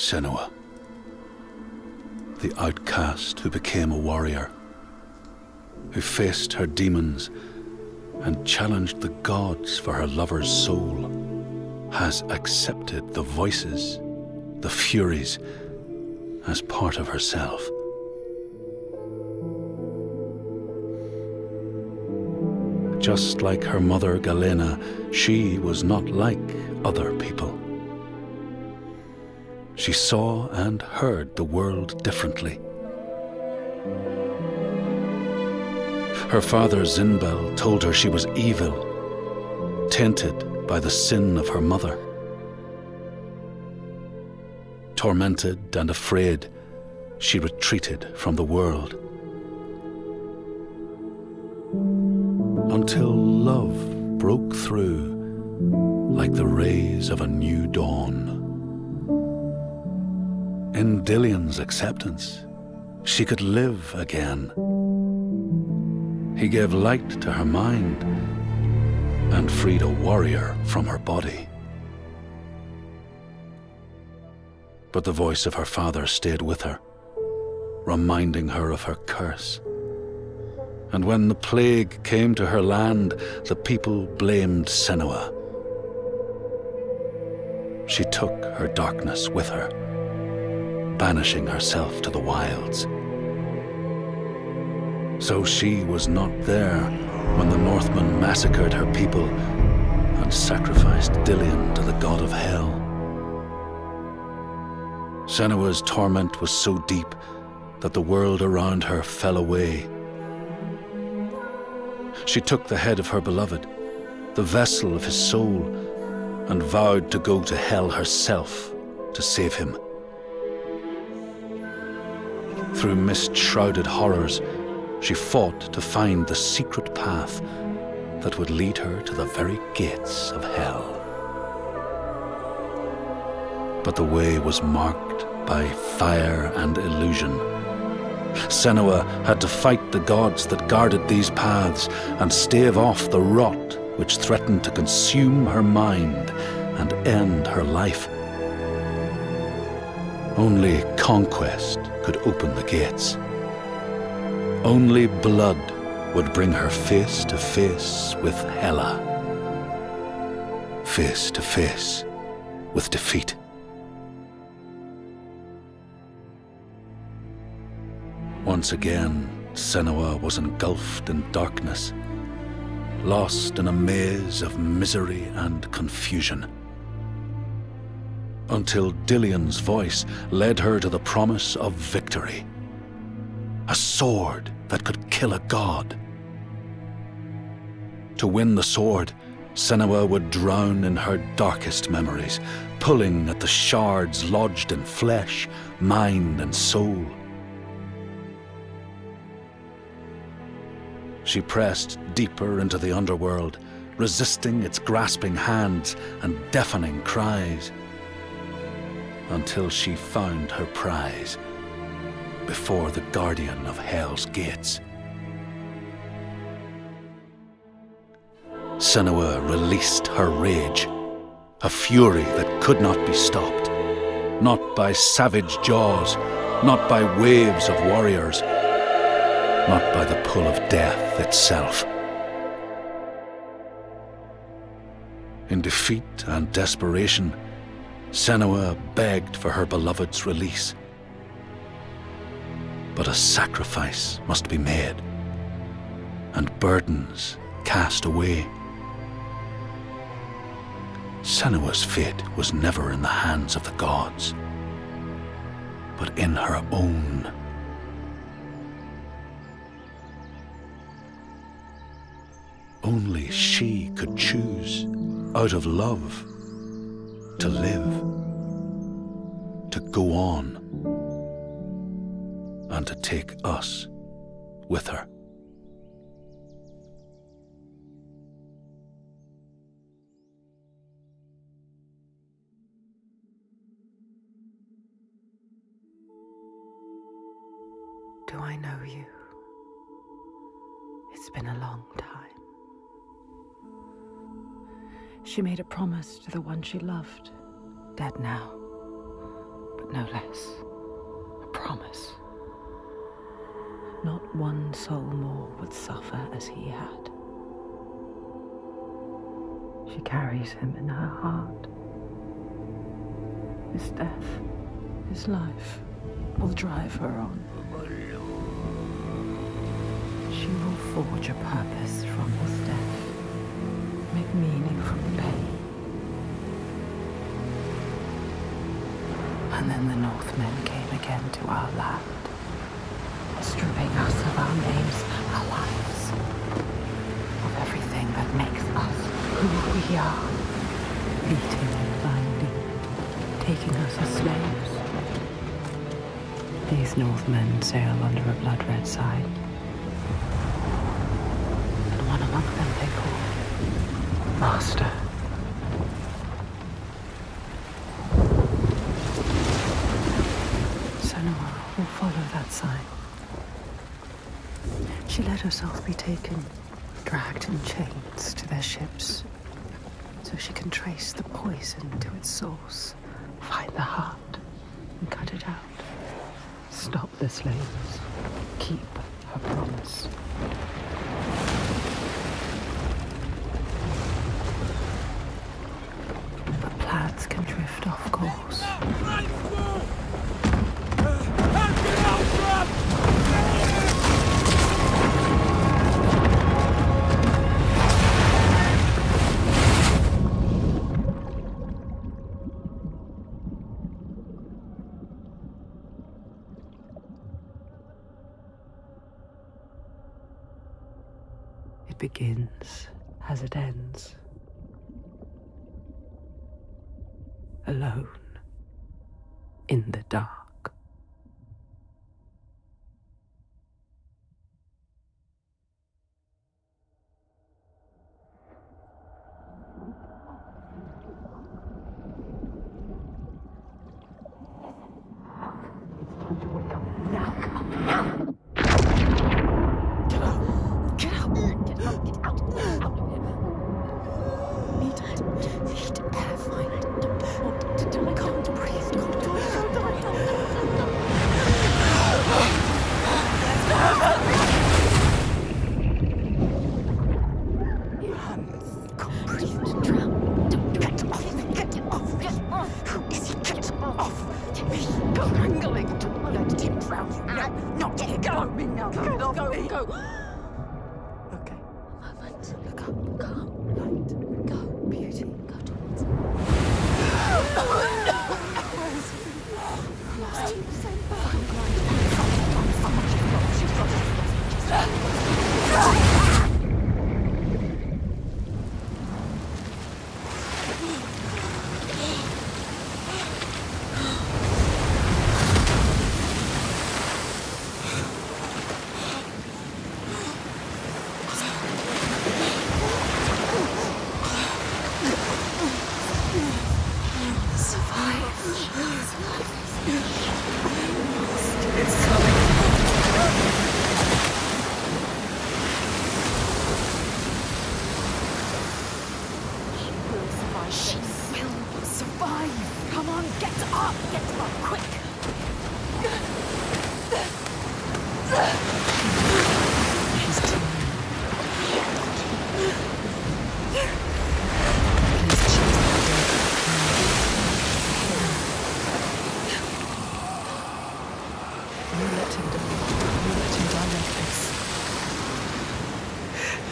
Senua, the outcast who became a warrior, who faced her demons and challenged the gods for her lover's soul, has accepted the voices, the furies, as part of herself. Just like her mother Galena, she was not like other people. She saw and heard the world differently. Her father Zynbel told her she was evil, tainted by the sin of her mother. Tormented and afraid, she retreated from the world. Until love broke through like the rays of a new dawn. In Dillion's acceptance, she could live again. He gave light to her mind and freed a warrior from her body. But the voice of her father stayed with her, reminding her of her curse. And when the plague came to her land, the people blamed Senua. She took her darkness with her banishing herself to the wilds. So she was not there when the Northmen massacred her people and sacrificed Dillion to the god of hell. Senua's torment was so deep that the world around her fell away. She took the head of her beloved, the vessel of his soul, and vowed to go to hell herself to save him. Through mist shrouded horrors, she fought to find the secret path that would lead her to the very gates of hell. But the way was marked by fire and illusion. Senua had to fight the gods that guarded these paths and stave off the rot which threatened to consume her mind and end her life. Only conquest could open the gates. Only blood would bring her face to face with Hela. Face to face with defeat. Once again, Senua was engulfed in darkness, lost in a maze of misery and confusion until Dillion's voice led her to the promise of victory. A sword that could kill a god. To win the sword, Senua would drown in her darkest memories, pulling at the shards lodged in flesh, mind, and soul. She pressed deeper into the underworld, resisting its grasping hands and deafening cries until she found her prize before the guardian of Hell's gates. Senua released her rage, a fury that could not be stopped, not by savage jaws, not by waves of warriors, not by the pull of death itself. In defeat and desperation, Senua begged for her beloved's release. But a sacrifice must be made, and burdens cast away. Senua's fate was never in the hands of the gods, but in her own. Only she could choose, out of love, to live, to go on, and to take us with her. Do I know you? It's been a long time. She made a promise to the one she loved, dead now. But No less. A promise. Not one soul more would suffer as he had. She carries him in her heart. His death, his life, will drive her on. She will forge a purpose from his death, make meaning from pain. And then the Northmen came again to our land, stripping us of our names, our lives, of everything that makes us who we are, beating and binding, taking us as slaves. These Northmen sail under a blood-red sign. And one among them they call Master. Senua will follow that sign. She let herself be taken, dragged in chains to their ships, so she can trace the poison to its source, find the heart, and cut it out. Stop the slaves. Keep her promise. Can drift off course. Alone. In the dark.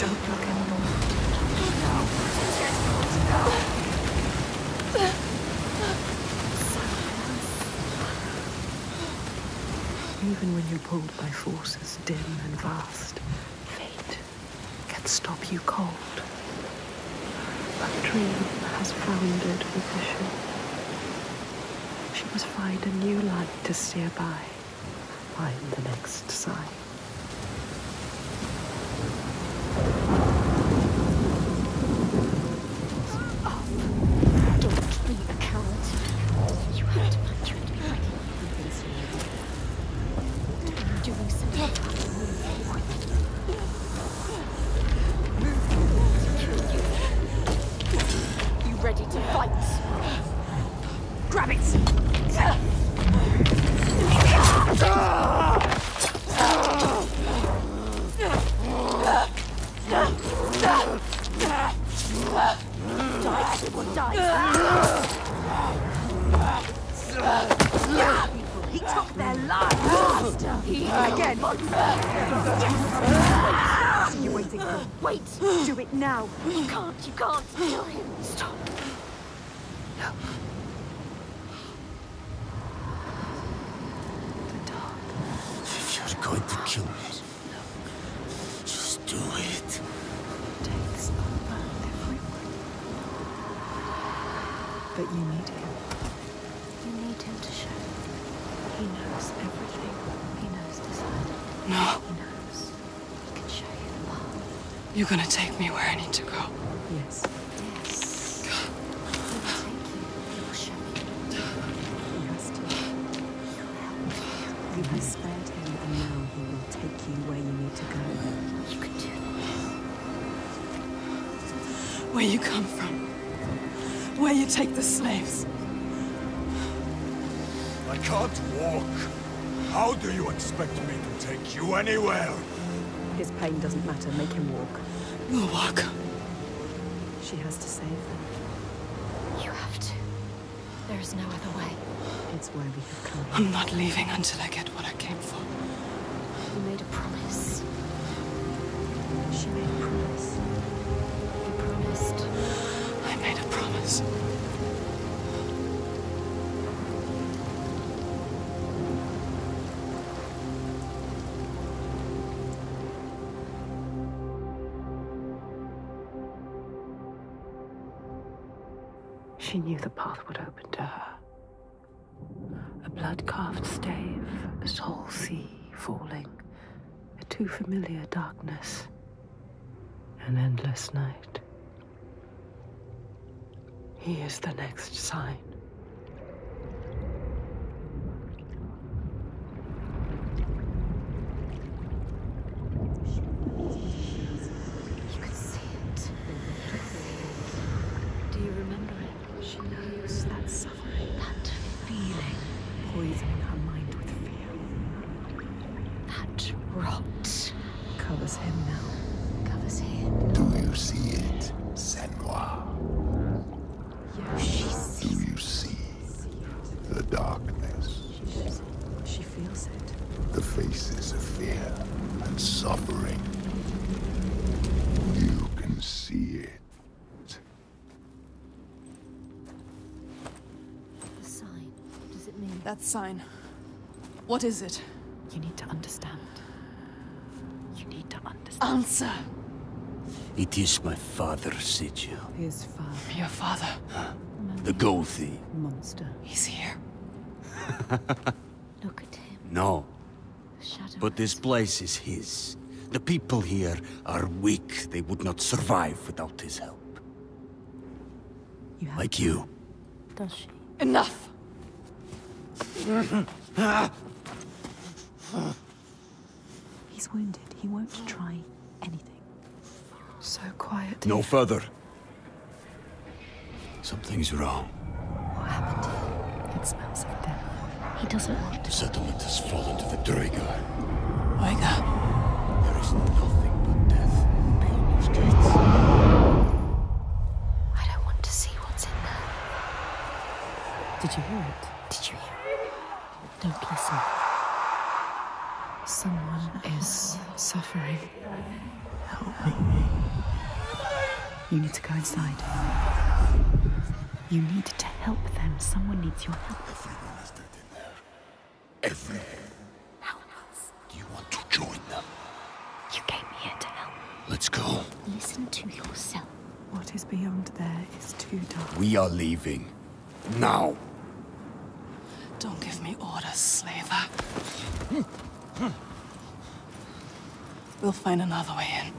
Even when you're pulled by forces dim and vast, fate can stop you cold. A dream has foundered with issue. She must find a new light to steer by. Find the next sign. You're gonna take me where I need to go. She has to save them. You have to. There is no other way. It's why we have come. I'm not leaving until I get She knew the path would open to her. A blood-carved stave, a soul sea falling, a too familiar darkness, an endless night. He is the next sign. Sign. What is it? You need to understand. You need to understand. Answer. It is my father's sigil, His father, Your father. the Gothi. monster. He's here. Look at him. No, shadow. but this place is his. The people here are weak. They would not survive without his help. You have Like you. Does she? Enough! He's wounded. He won't try anything. So quiet. No further. Something's wrong. What happened to him? It smells of death. He doesn't want The to. settlement has fallen to the Draugr. Oiga. There is nothing but death beyond those gates. I don't want to see what's in there. Did you hear it? Did you hear? Don't listen. Someone is suffering. You need to go inside. You need to help them. Someone needs your help. Everyone is dead in there. Everyone. Help us. Do you want to join them? You came here to help. Let's go. Listen to yourself. What is beyond there is too dark. We are leaving. Now. Find another way in.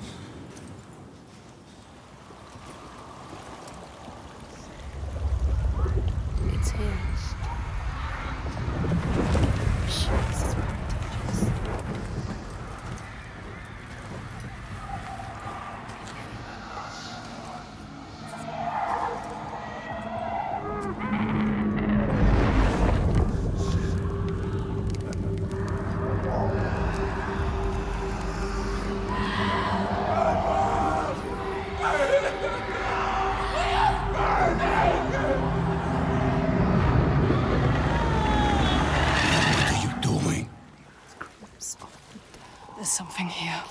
Something here.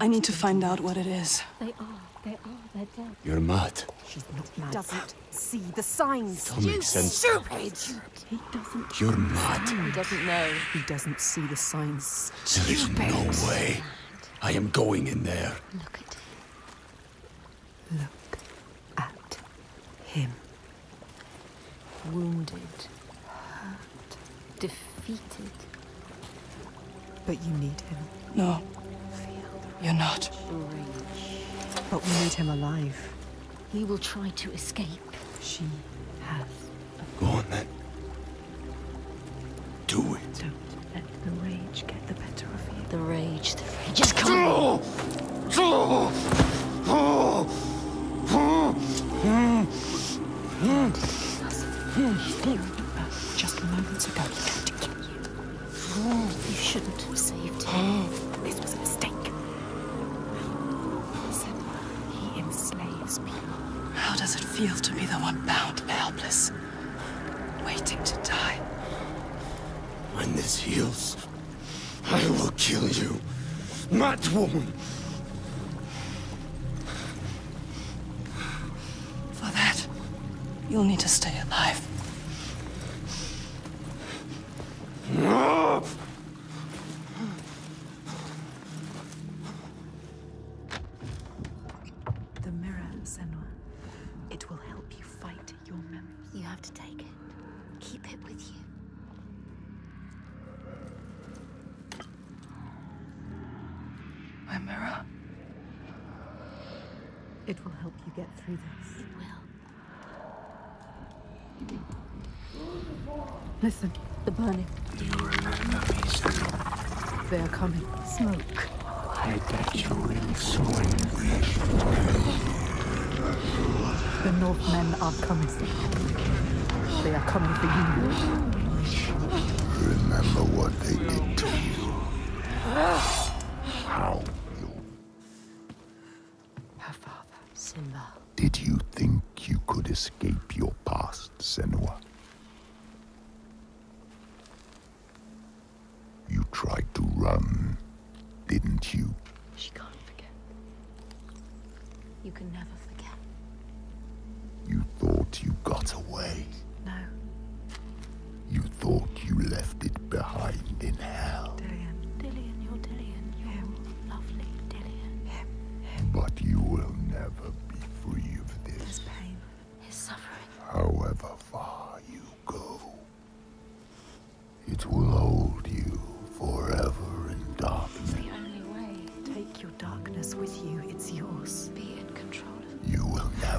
I need to find out what it is. They are. They are. They're dead. You're mad. She's not mad. Doesn't see the signs. Don't make sense. Stupid! He doesn't. You're mad. He doesn't know. He doesn't see the signs. There is no way. I am going in there. Look at him. Look at him. Wounded. Hurt. Defeated. But you need him. No, you're not. But we need him alive. He will try to escape. She has. Go on then. Do it. Don't let the rage get the better of you. The rage. The rage is coming. Just moments ago, does it feel to be the one bound and helpless? Waiting to die. When this heals, I will kill you. Mad woman. For that, you'll need to stay alive.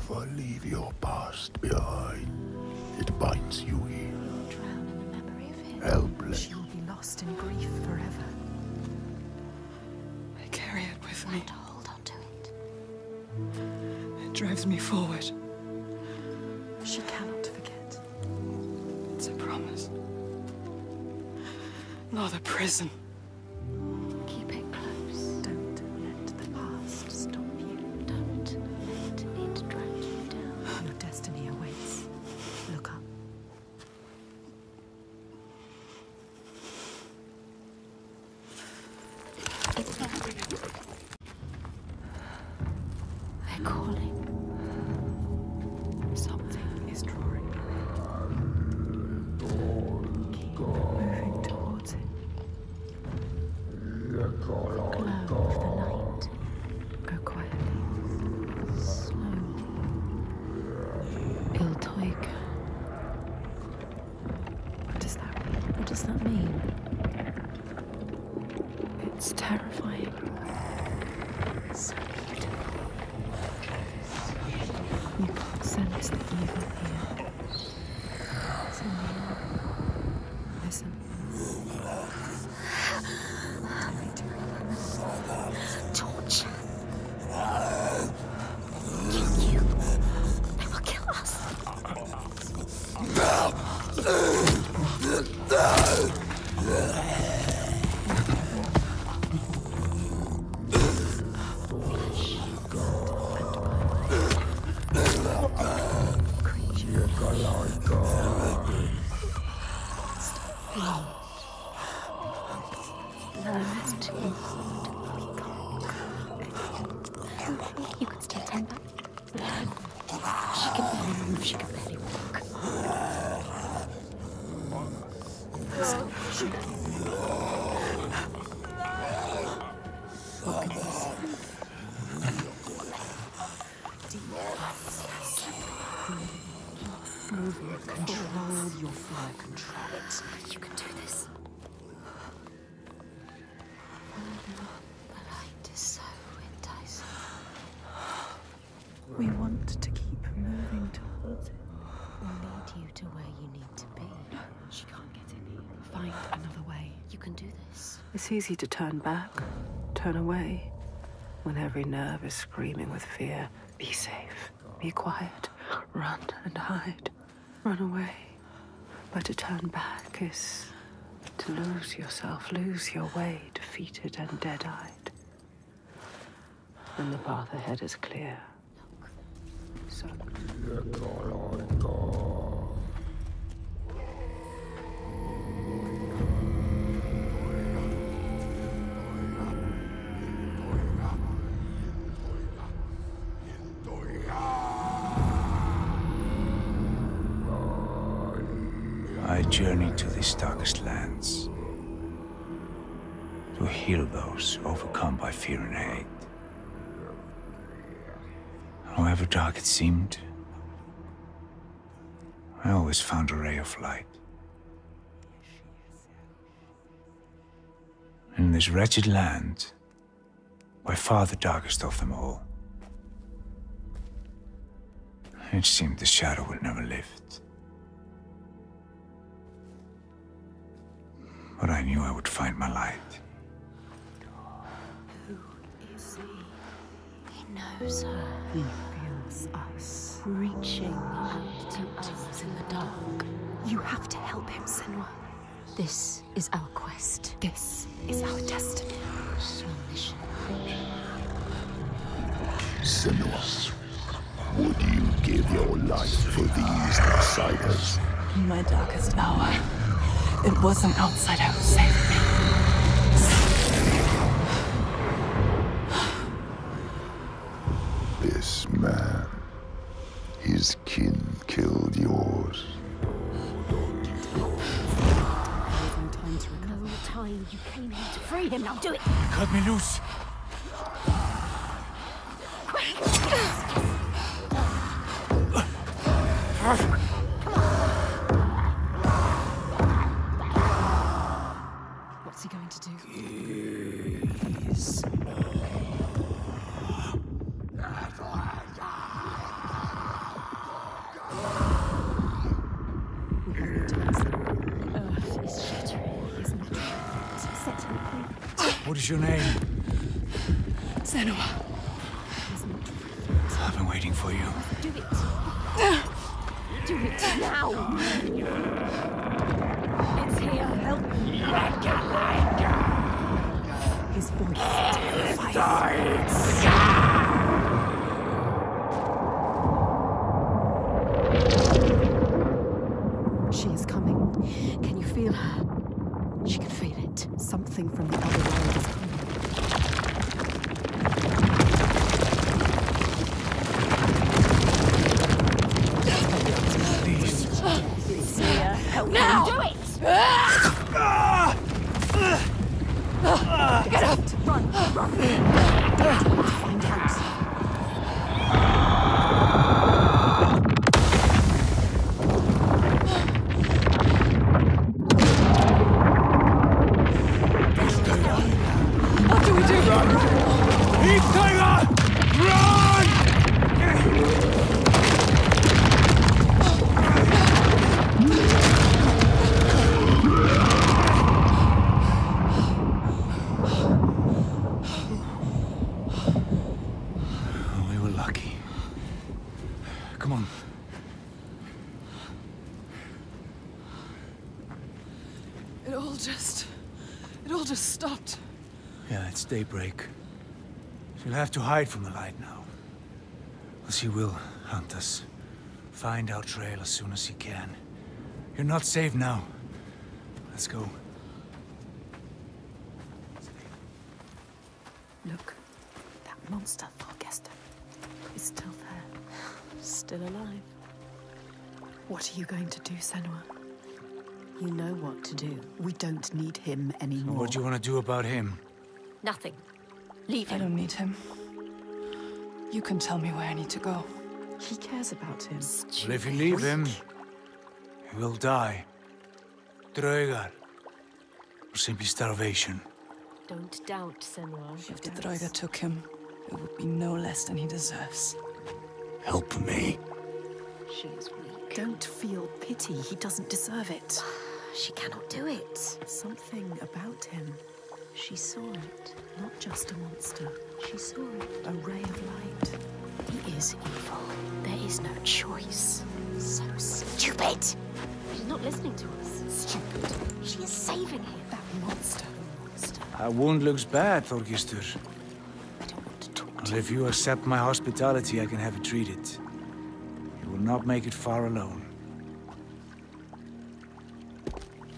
Never leave your past behind. It binds you here, You'll drown in the memory of him. helpless. She will be lost in grief forever. I carry it with me. To hold on to it. It drives me forward. She cannot forget. It's a promise. Not a prison. It's easy to turn back, turn away, when every nerve is screaming with fear. Be safe, be quiet, run and hide, run away. But to turn back is to lose yourself, lose your way, defeated and dead eyed. And the path ahead is clear. Darkest lands to heal those overcome by fear and hate. However dark it seemed, I always found a ray of light. In this wretched land, by far the darkest of them all, it seemed the shadow would never lift. But I knew I would find my light. Who is he He knows her. He feels us. Reaching out to us in the dark. You have to help him, Senua. This is our quest. This is our destiny. Our mission. Senua, would you give your life for these outsiders? In my darkest hour, it was an outsider who saved me. This man, his kin killed yours. No time. You came here to free him. Now do it. Cut me loose! What's effect. Set him free. What is your name? Senua. His natural effect. I've been waiting for you. Do it. Do it now. It's here. Help me. His voice terrifies. She to hide from the light now. Or he will hunt us. Find our trail as soon as he can. You're not safe now. Let's go. Look, that monster, Thorgestr, is still there. Still alive. What are you going to do, Senua? You know what to do. We don't need him anymore. What do you want to do about him? Nothing. Leave him. I don't need him. You can tell me where I need to go. He cares about him. Well, if you leave him, he will die. Draugr. Or simply starvation. Don't doubt, Senua. If the Droiga took him, it would be no less than he deserves. Help me. She is weak. Don't feel pity. He doesn't deserve it. She cannot do it. Something about him. She saw it. Not just a monster. She saw it. A ray of light. He is evil. There is no choice. So stupid. She's not listening to us. Stupid. She is saving him. That monster. Monster. That wound looks bad, Thorgestr. I don't want to talk Well, to if you accept my hospitality, I can have it treated. You will not make it far alone.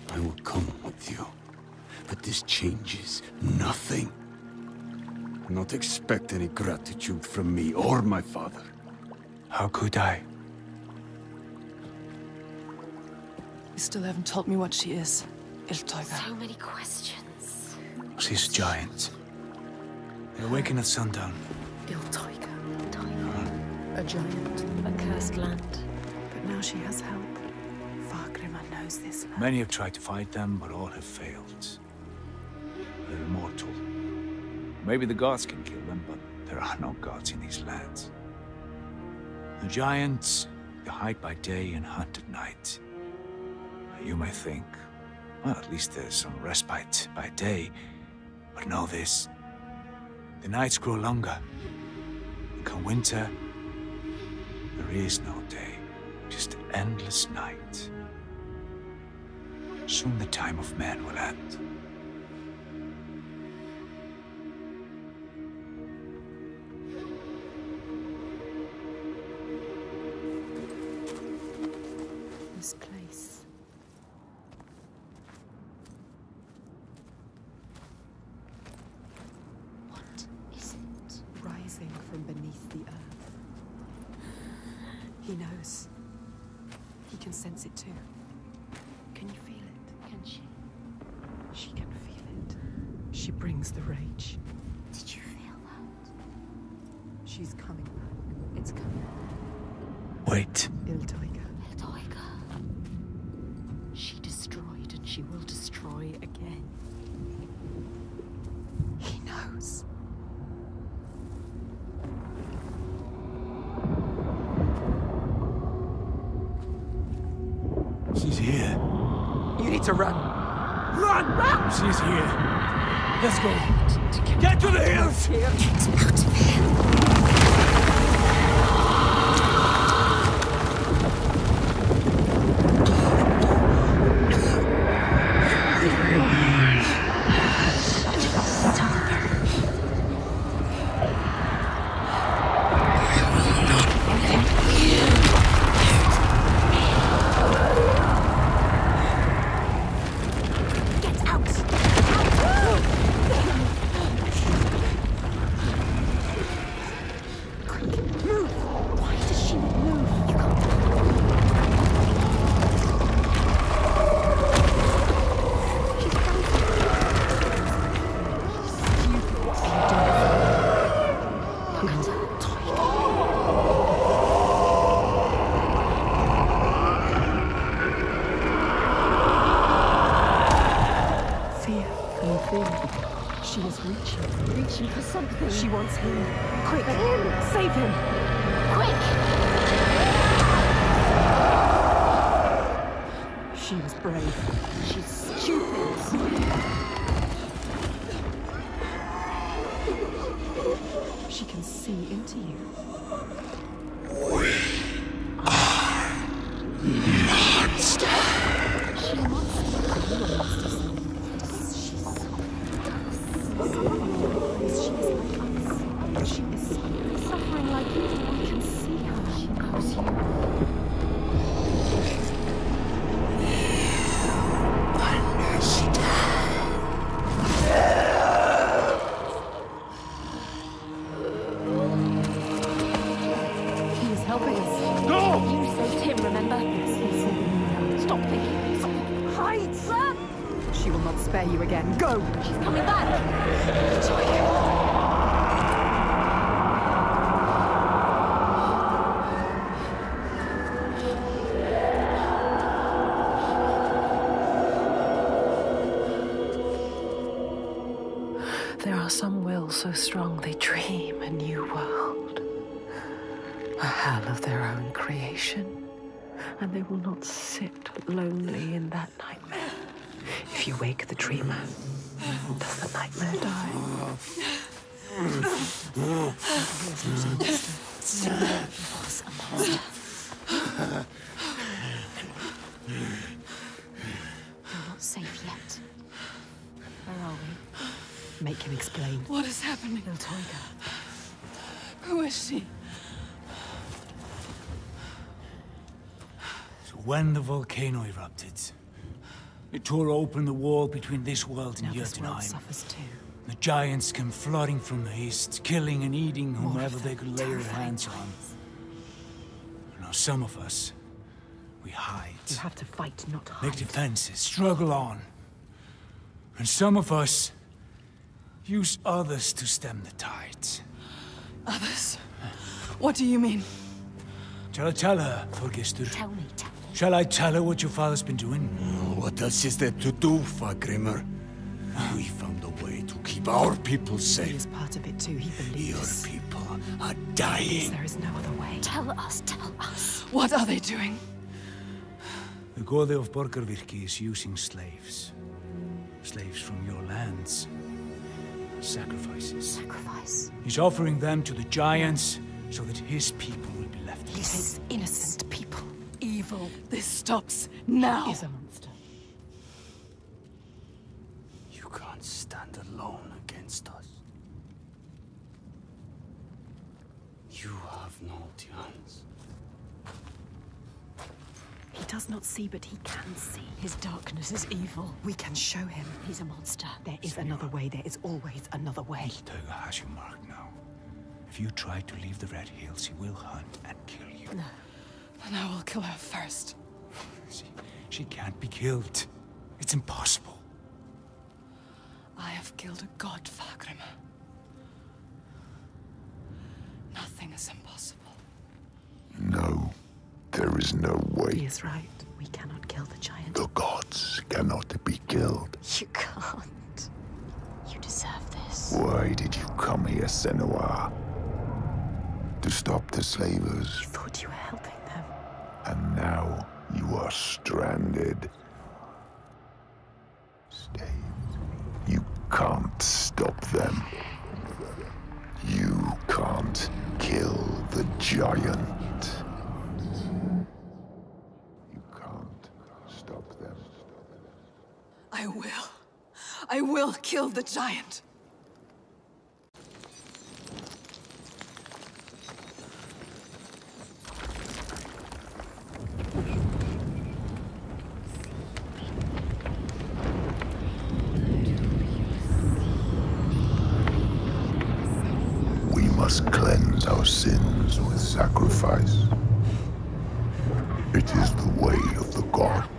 I will come with you. But this changes nothing. Do Not expect any gratitude from me or my father. How could I? You still haven't told me what she is. Illtauga. So many questions. She's a giant. They awaken at sundown. Illtauga. Time. A giant. A cursed land. But now she has help. Fargrimr knows this land. Many have tried to fight them, but all have failed. They're immortal. Maybe the gods can kill them, but there are no gods in these lands. The giants, they hide by day and hunt at night. You may think, well, at least there's some respite by day. But know this. The nights grow longer. And come winter, there is no day, just endless night. Soon the time of man will end. He knows. He can sense it too. Can you feel it? Can she? She can feel it. She brings the rage. Did you feel that? She's coming back. It's coming. Wait. Need to run. Run! Run! She's here. Let's go. Get to the hills! Get out of here! So strong they dream a new world. A hell of their own creation. And they will not sit lonely in that nightmare. If you wake the dreamer, does the nightmare die? You're not safe yet. Where are we? Make him explain. What is happening? Illtauga. Who is she? So when the volcano erupted, it tore open the wall between this world and Now this world suffers too. The giants came flooding from the east, killing and eating whomever they could lay their terrifying hands on. Now some of us, we hide, You have to fight, not hide. make defenses, struggle on. And some of us use others to stem the tides. Others? What do you mean? Shall I tell her, Thorgestr? Tell me, tell me. Shall I tell her what your father's been doing? Mm, what else is there to do, Fargrimr? We found a way to keep our people He safe. is part of it too. He believes. Your people are dying. There is no other way. Tell us, tell us. What are they doing? The Gode of Borgarvirki is using slaves. Slaves from your lands. Sacrifices. Sacrifice. He's offering them to the giants so that his people will be left. He takes innocent people. Evil. This stops now. He's a monster. You can't stand alone against us. You have no chance. He does not see, but he can see. His darkness is evil. We can show him. He's a monster. There is another way. There is always another way. Toga has you marked now. If you try to leave the Red Hills, he will hunt and kill you. No. Then I will kill her first. She, she can't be killed. It's impossible. I have killed a god, Fargrimr. Nothing is impossible. No, there is no way. He is right. We cannot kill the giant. The gods cannot be killed. You can't. You deserve this. Why did you come here, Senua? To stop the slavers, You thought you were helping them. and now you are stranded. Stay. You can't stop them. You can't kill the giant. You can't stop them. I will. I will kill the giant. We must cleanse our sins with sacrifice. It is the way of the gods.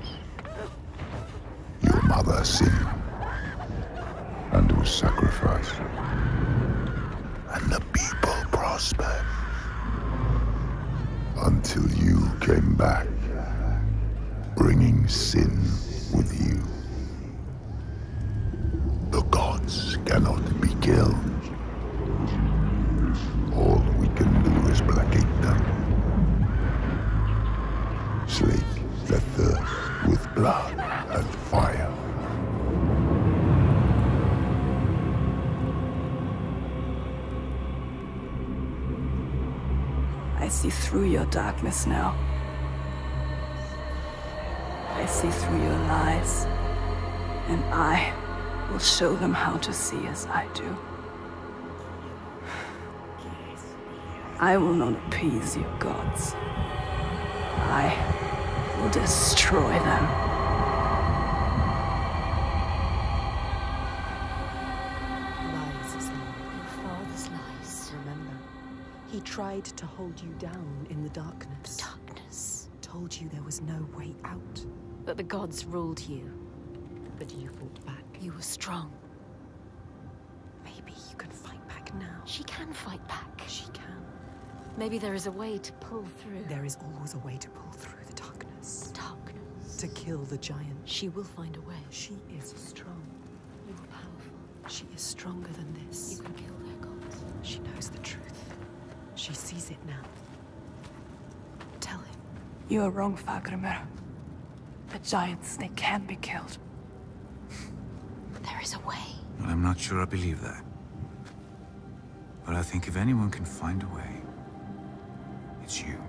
Your now. I see through your lies. And I will show them how to see as I do. I will not appease your gods. I will destroy them. Lies. Your father's lies. Remember, he tried to hold you down in the darkness. Darkness. Told you there was no way out. That the gods ruled you. But you fought back. You were strong. Maybe you can fight back now. She can fight back. She can. Maybe there is a way to pull through. There is always a way to pull through the darkness. Darkness. To kill the giant. She will find a way. She is strong. You are powerful. She is stronger than this. You can kill their gods. She knows the truth. She sees it now. Tell him. You are wrong, Fargrimr. The giants, they can be killed. There is a way. Well, I'm not sure I believe that. But I think if anyone can find a way, it's you.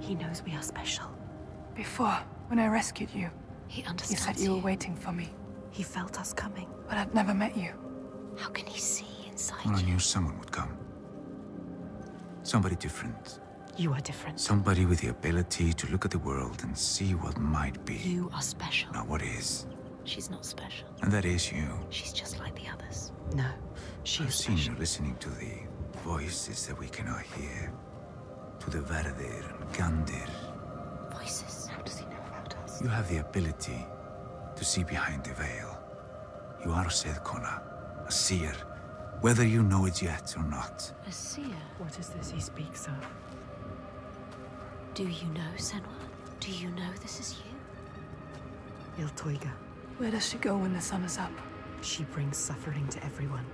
He knows we are special. Before, when I rescued you, He you understands said you were waiting for me. He felt us coming. But I'd never met you. How can he see inside Well, I knew someone would come. Somebody different. You are different. Somebody with the ability to look at the world and see what might be, You are special. Now what is. She's not special. And that is you. She's just like the others. No, she I've is seen special. you listening to the voices that we cannot hear. To the Verdir and Gandir. Voices. How does he know about us? You have the ability to see behind the veil. You are a Sedkona, a seer, whether you know it yet or not. A seer. What is this he speaks of? Do you know, Senua? Do you know this is you? Illtauga. Where does she go when the sun is up? She brings suffering to everyone.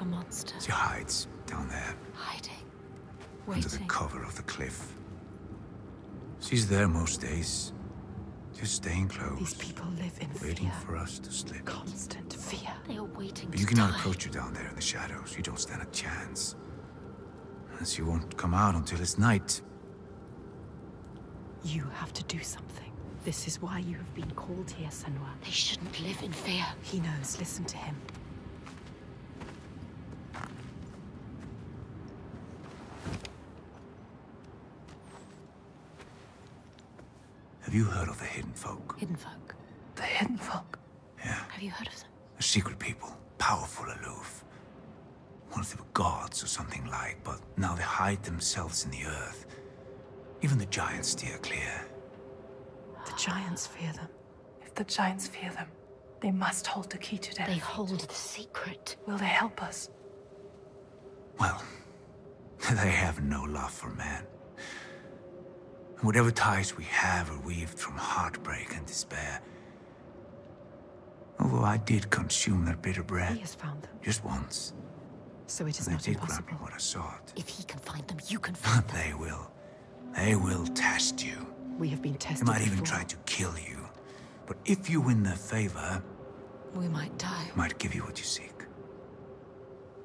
A monster. She hides down there, Hiding. Waiting. under the cover of the cliff. She's there most days, just staying close, These people live in waiting fear. for us to slip. Constant fear. They are waiting But to you cannot die. approach her down there in the shadows. You don't stand a chance. And she won't come out until it's night. You have to do something. This is why you have been called here, Senua. They shouldn't live in fear. He knows. Listen to him. Have you heard of the Hidden Folk? Hidden folk. The hidden folk. Yeah. Have you heard of them? A secret people, powerful, aloof. Once they were gods or something like, but now they hide themselves in the earth. Even the giants steer clear. The giants fear them. If the giants fear them, they must hold the key to their They fate. hold the secret. Will they help us? Well, they have no love for man. Whatever ties we have are weaved from heartbreak and despair. Although I did consume their bitter He bread has found them. just once. So it is They not did grant impossible. me what I sought. If he can find them, you can find But them. they will. They will test you. We have been tested They might even before. try to kill you. But if you win their favor, We might die. they might give you what you seek.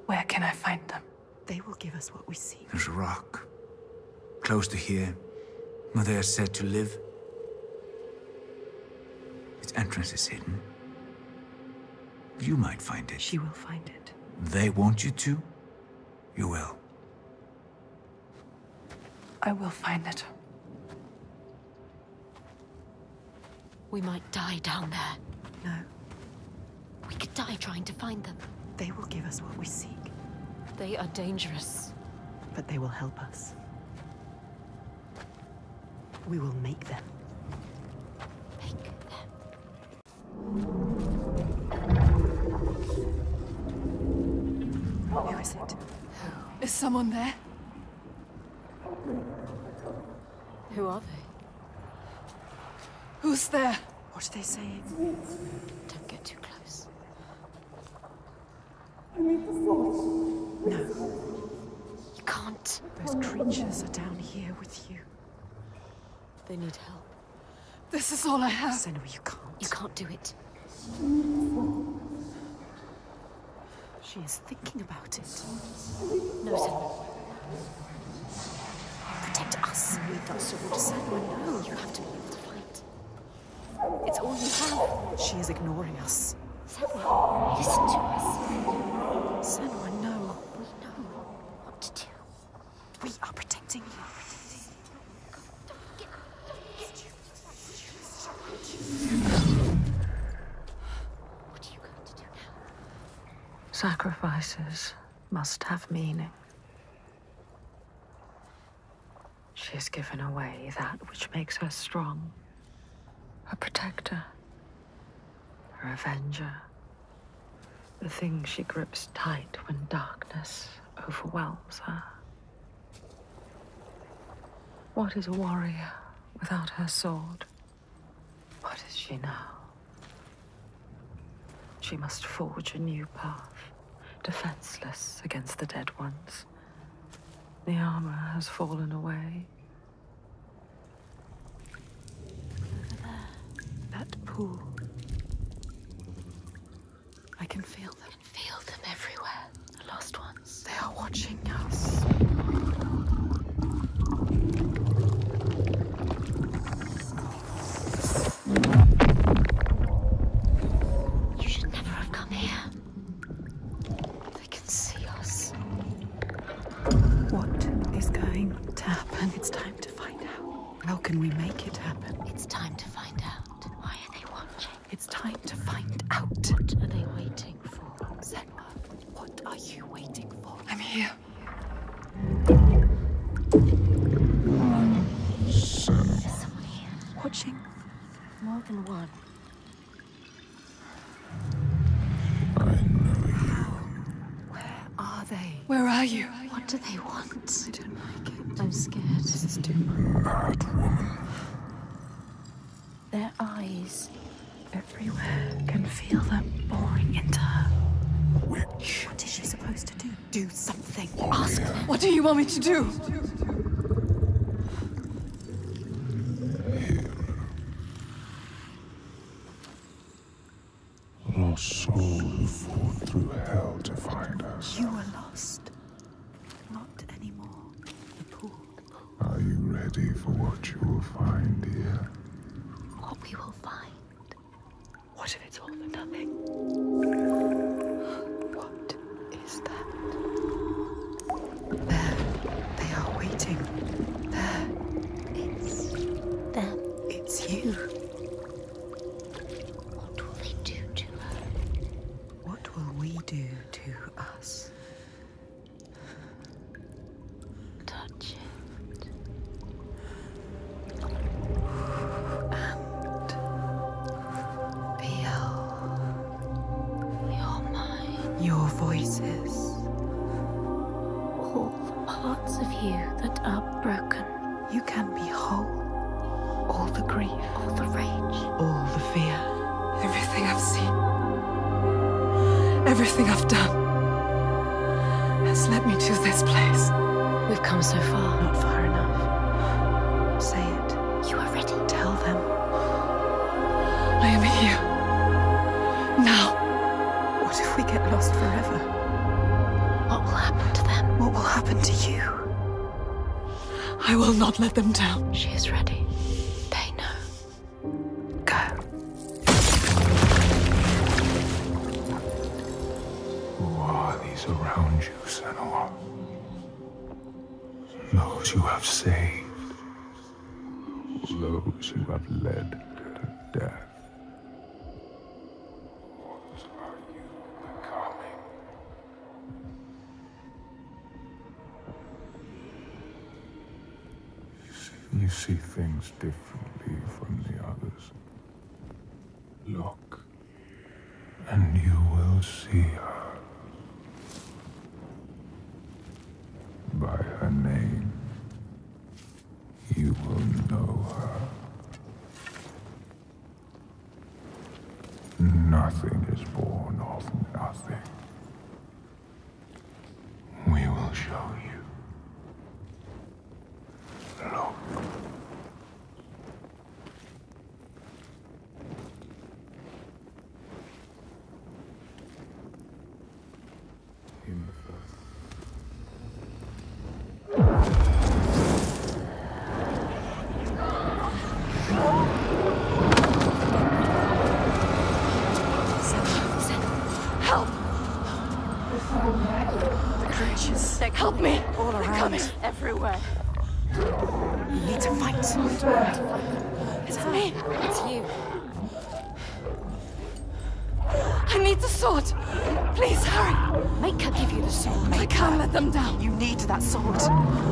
Where can I find them? They will give us what we seek. There's a rock. Close to here, where they are said to live. Its entrance is hidden. You might find it. She will find it. They want you to. You will. I will find it. We might die down there. No, We could die trying to find them. they will give us what we seek. They are dangerous. But they will help us. We will make them. Make them. Who is it? Is someone there? Who are they? Who's there? What are they saying? Don't get too close. I need the force. No, You can't. those creatures are down here with you. They need help. This is all I have. Senua, you can't. You can't do it. She is thinking about it. No, Senua. Protect us. We need that sword, Senua. No, You have to be able to fight. It's all you have. she is ignoring us. Senua, listen to us. Senua, no. We know what to do. We are protecting you. What are you going to do now? Sacrifices must have meaning. Has given away that which makes her strong. A protector. her avenger. The thing she grips tight when darkness overwhelms her. What is a warrior without her sword? What is she now? She must forge a new path, defenseless against the dead ones. The armor has fallen away. Over there. I can feel them. I can Feel them everywhere. The lost ones. They are watching us. Me to do? Everything I've done has led me to this place. We've come so far. Not far enough. Say it. You are ready. Tell them. I am here. Now. What if we get lost forever? What will happen to them? What will happen to you? I will not let them down. She is ready. Around you, Senua. Those you have saved. Those you have led to death. You see things differently from the others. Look, and you will see her. By her name, you will know her. Nothing is born of nothing. We will show you. Need that sword.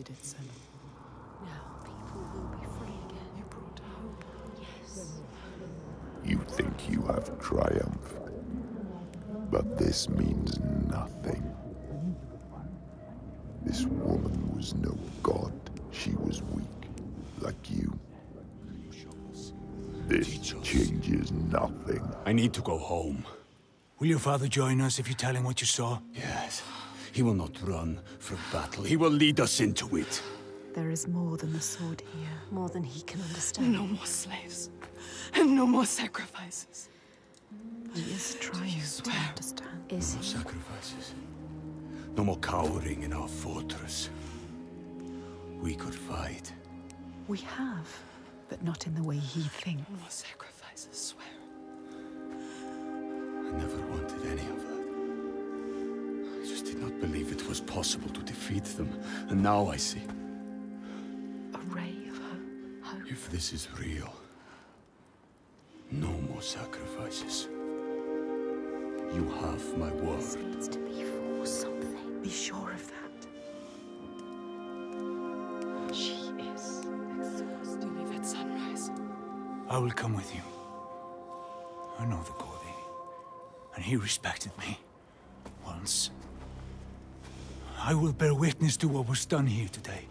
Did it, Senua. Now people will be free again. You brought hope. Yes. You think you have triumphed. But this means nothing. This woman was no god. She was weak, like you. This changes nothing. I need to go home. Will your father join us if you tell him what you saw? Yes. He will not run from battle. He will lead us into it. There is more than the sword here. More than he can understand. No more slaves. And no more sacrifices. He is trying to swear? understand. Is No he? sacrifices. No more cowering in our fortress. We could fight. We have, but not in the way he thinks. No more sacrifices, swear. I never wanted any of that. I did not believe it was possible to defeat them. And now I see. A ray of hope. hope. If this is real, no more sacrifices. You have my word. This word. needs to be for something. Be sure of that. She is exhausted. Leave at sunrise. I will come with you. I know the Gode, and he respected me. Once. I will bear witness to what was done here today.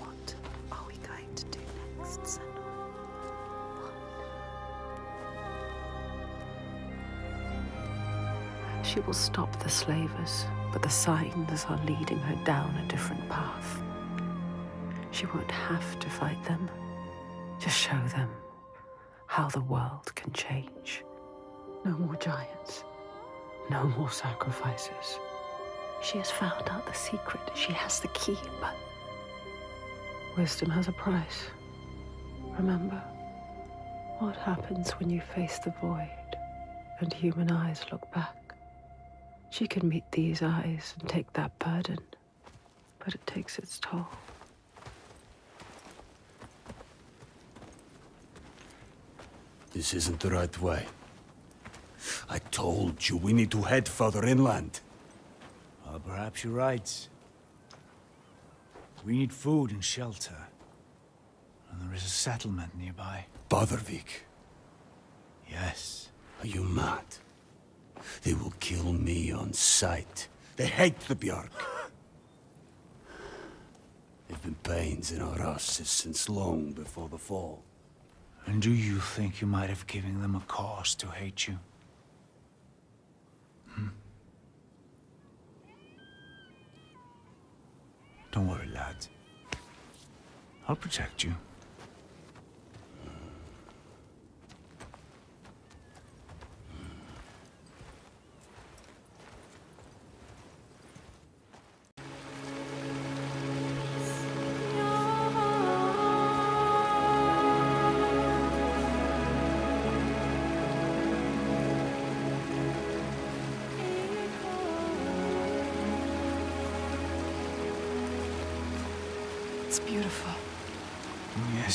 What are we going to do next, Senua? She will stop the slavers, but the signs are leading her down a different path. She won't have to fight them. Just show them how the world can change. No more giants. No more sacrifices. She has found out the secret. She has the key, but wisdom has a price. Remember what happens when you face the void and human eyes look back. She can meet these eyes and take that burden, but it takes its toll. This isn't the right way. I told you we need to head further inland. Well, perhaps you're right. We need food and shelter. And there is a settlement nearby. Bothervik, Yes. are you mad? They will kill me on sight. They hate the Björk. They've been pains in our asses since long before the fall. And do you think you might have given them a cause to hate you? Don't worry, lads. I'll protect you.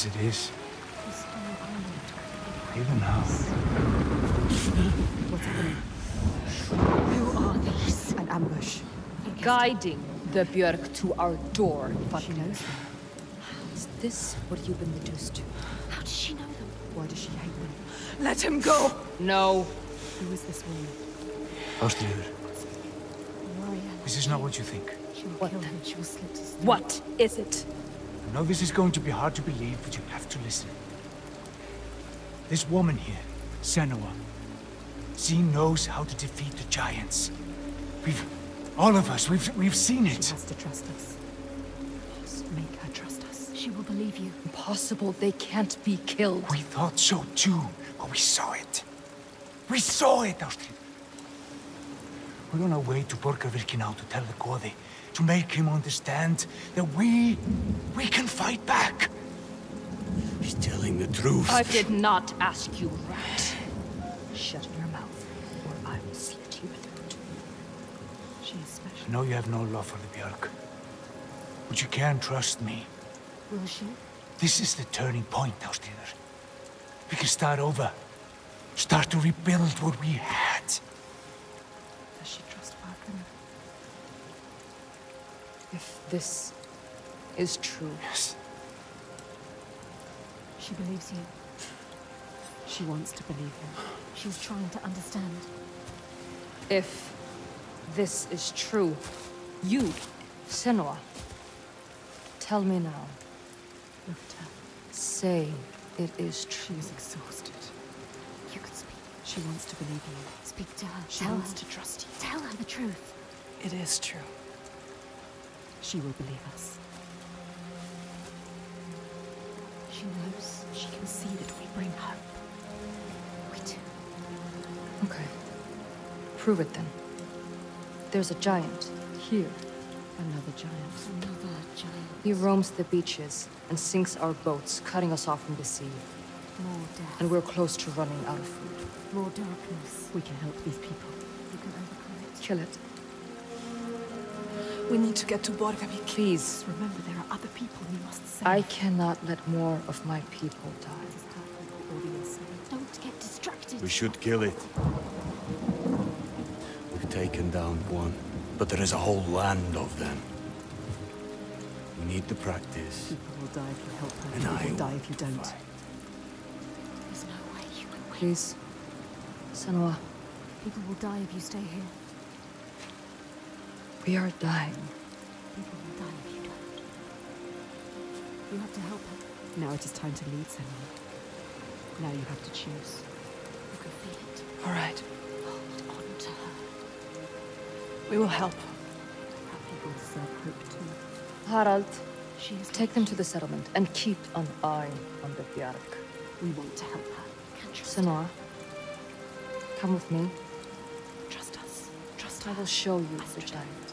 Yes, it is. Even now. What's happening? Who are these? An ambush. guiding the Björk to our door. But She knows them. is this what you've been reduced to? How does she know them? Why does she hate them? Let him go! No. Who is this woman? Ástríður, uh, this is not what you think. She will What kill him. She will slit his throat. What is it? I know this is going to be hard to believe, but you have to listen. This woman here, Senua, she knows how to defeat the giants. We've, all of us, we've, we've seen it. She has to trust us. We must make her trust us. She will believe you. Impossible. They can't be killed. We thought so too, but we saw it. We saw it, Astrid. We're on our way to Borgarvirki now to tell the Gode, to make him understand that we, we can fight back. He's telling the truth. I did not ask you, rat. Shut your mouth, or I will slit your throat. She is special. I know you have no love for the Björk, but you can trust me. Will she? This is the turning point, Ástríður. We can start over. Start to rebuild what we had. If this is true, Yes. She believes you. She wants to believe him. She's trying to understand. if this is true, you, Senua, tell me now. Look at her. Say it is She true. is exhausted. You can speak. She wants to believe you. Speak to her. She Tell wants her. to trust you. Tell her the truth. It is true. She will believe us. She knows. She can see that we bring hope. We do. Okay. Prove it then. There's a giant here. Another giant. Another giant. He roams the beaches and sinks our boats, cutting us off from the sea. More death. And we're close to running out of food. More darkness. We can help these people. We can overcome it. Kill it. We need to get to Borgarvirki. Please. Remember, there are other people we must save. I cannot let more of my people die. Don't get distracted. We should kill it. We've taken down one, but there is a whole land of them. We need to practice. People will die if you help her. And People I will die if you don't. There's no way you can win. Please. Senua, People will die if you stay here. We are dying. People will die if you don't. You have to help her. Now it is time to lead, Senua. Now you have to choose. You can feel it. All right. Hold on to her. We will help. Our people deserve hope too. Harald, She is take them to the settlement and keep an eye on the Björk. We want to help her. Can trust Senua, come with me. Trust us. Trust I will show you the giant.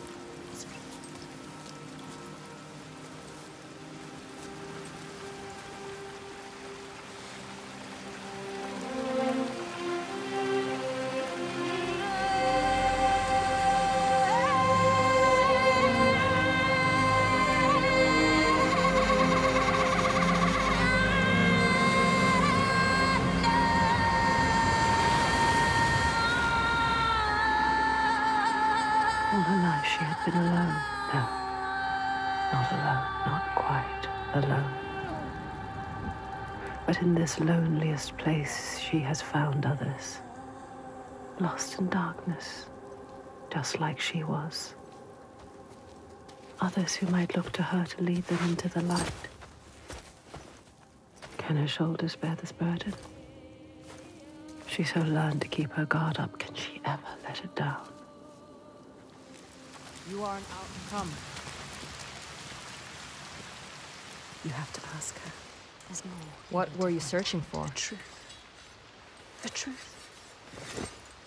This loneliest place, she has found others. Lost in darkness, just like she was. Others who might look to her to lead them into the light. Can her shoulders bear this burden? She so learned to keep her guard up. Can she ever let it down? You are an outcome. You have to ask her. There's more. What were you searching for? The truth. The truth.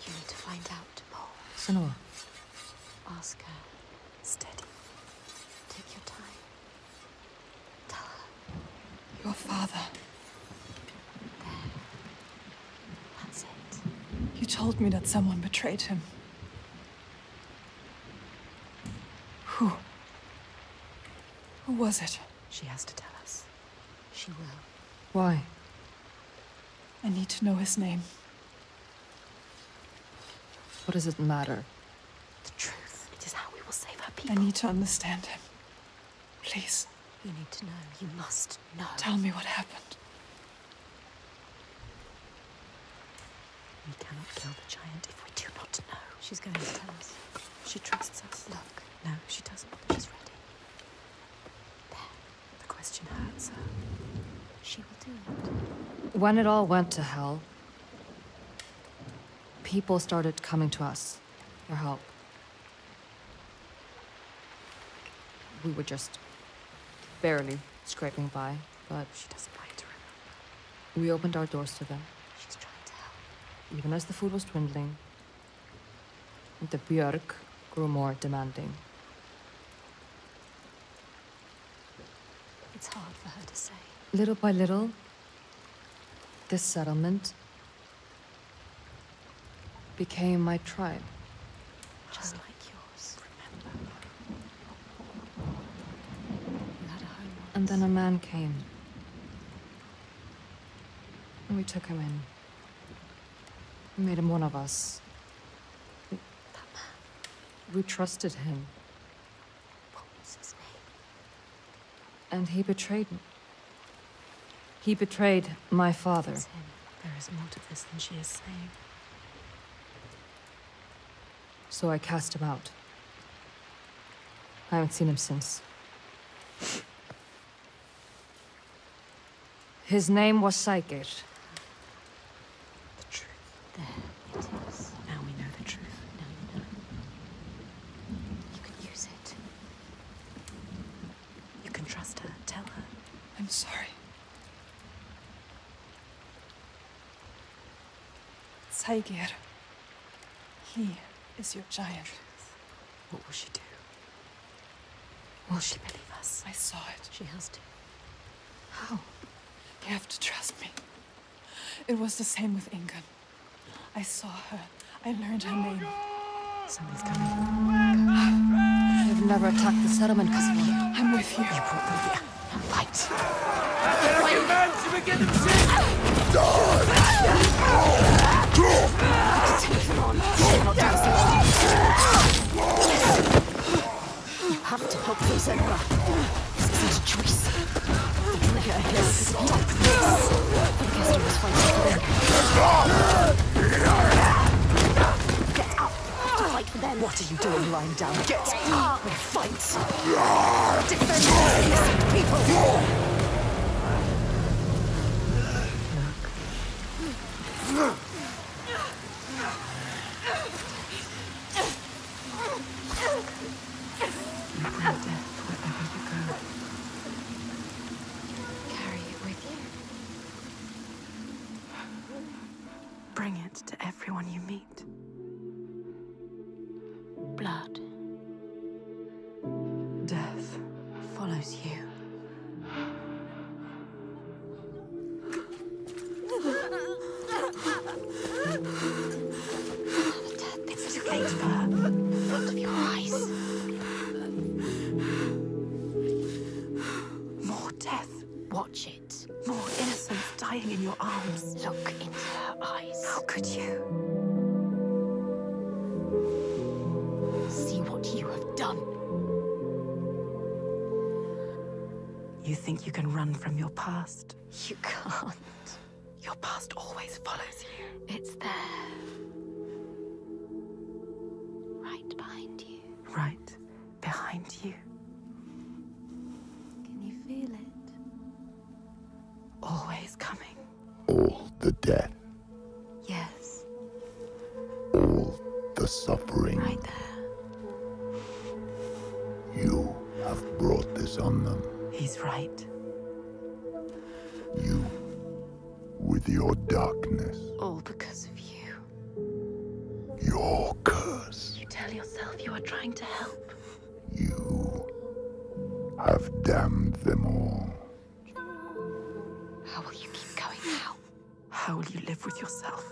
You need to find out, Paul. Senua, Ask her. Steady. Take your time. Tell her. Your father. There. That's it. You told me that someone betrayed him. Who? Who was it? She has to tell. She will. why? I need to know his name. What does it matter? The truth. It is how we will save our people. I need to understand him. Please, You need to know. You must know. tell me what happened. We cannot kill the giant if we do not know. She's going to tell us. She trusts us. Look. No, she doesn't. She's ready. There. The question hurts her. She will do it. When it all went to hell, people started coming to us for help. We were just barely scraping by, but She doesn't like to remember. we opened our doors to them, She's trying to help. even as the food was dwindling. And the Björk grew more demanding. It's hard for her to say. Little by little, this settlement became my tribe. Just like yours. Remember. You had a home once. And then a man came. And we took him in. We made him one of us. That man. We trusted him. What was his name? And he betrayed me. He betrayed my father. There is more to this than she is saying. So I cast him out. I haven't seen him since. His name was Saikir. Hagir, He is your giant. What will she do? Will she believe us? I saw it. She has to. How? You have to trust me. It was the same with Ingun. I saw her. I learned her name. Something's coming. I've never attacked the settlement because of you. I'm with you. You brought them here. Now fight. Fight! Die! You have to help those This isn't a choice. The Illyria this. Lancaster was fighting for them. Get up! To fight them. What are you doing lying down? Get up! Fight! Defend the people! You think you can run from your past? You can't. Your past always follows you. It's there. Right behind you. Right behind you. Can you feel it? Always coming. All the death. your darkness. All because of you. Your curse. You tell yourself you are trying to help. You have damned them all. How will you keep going now? How will you live with yourself?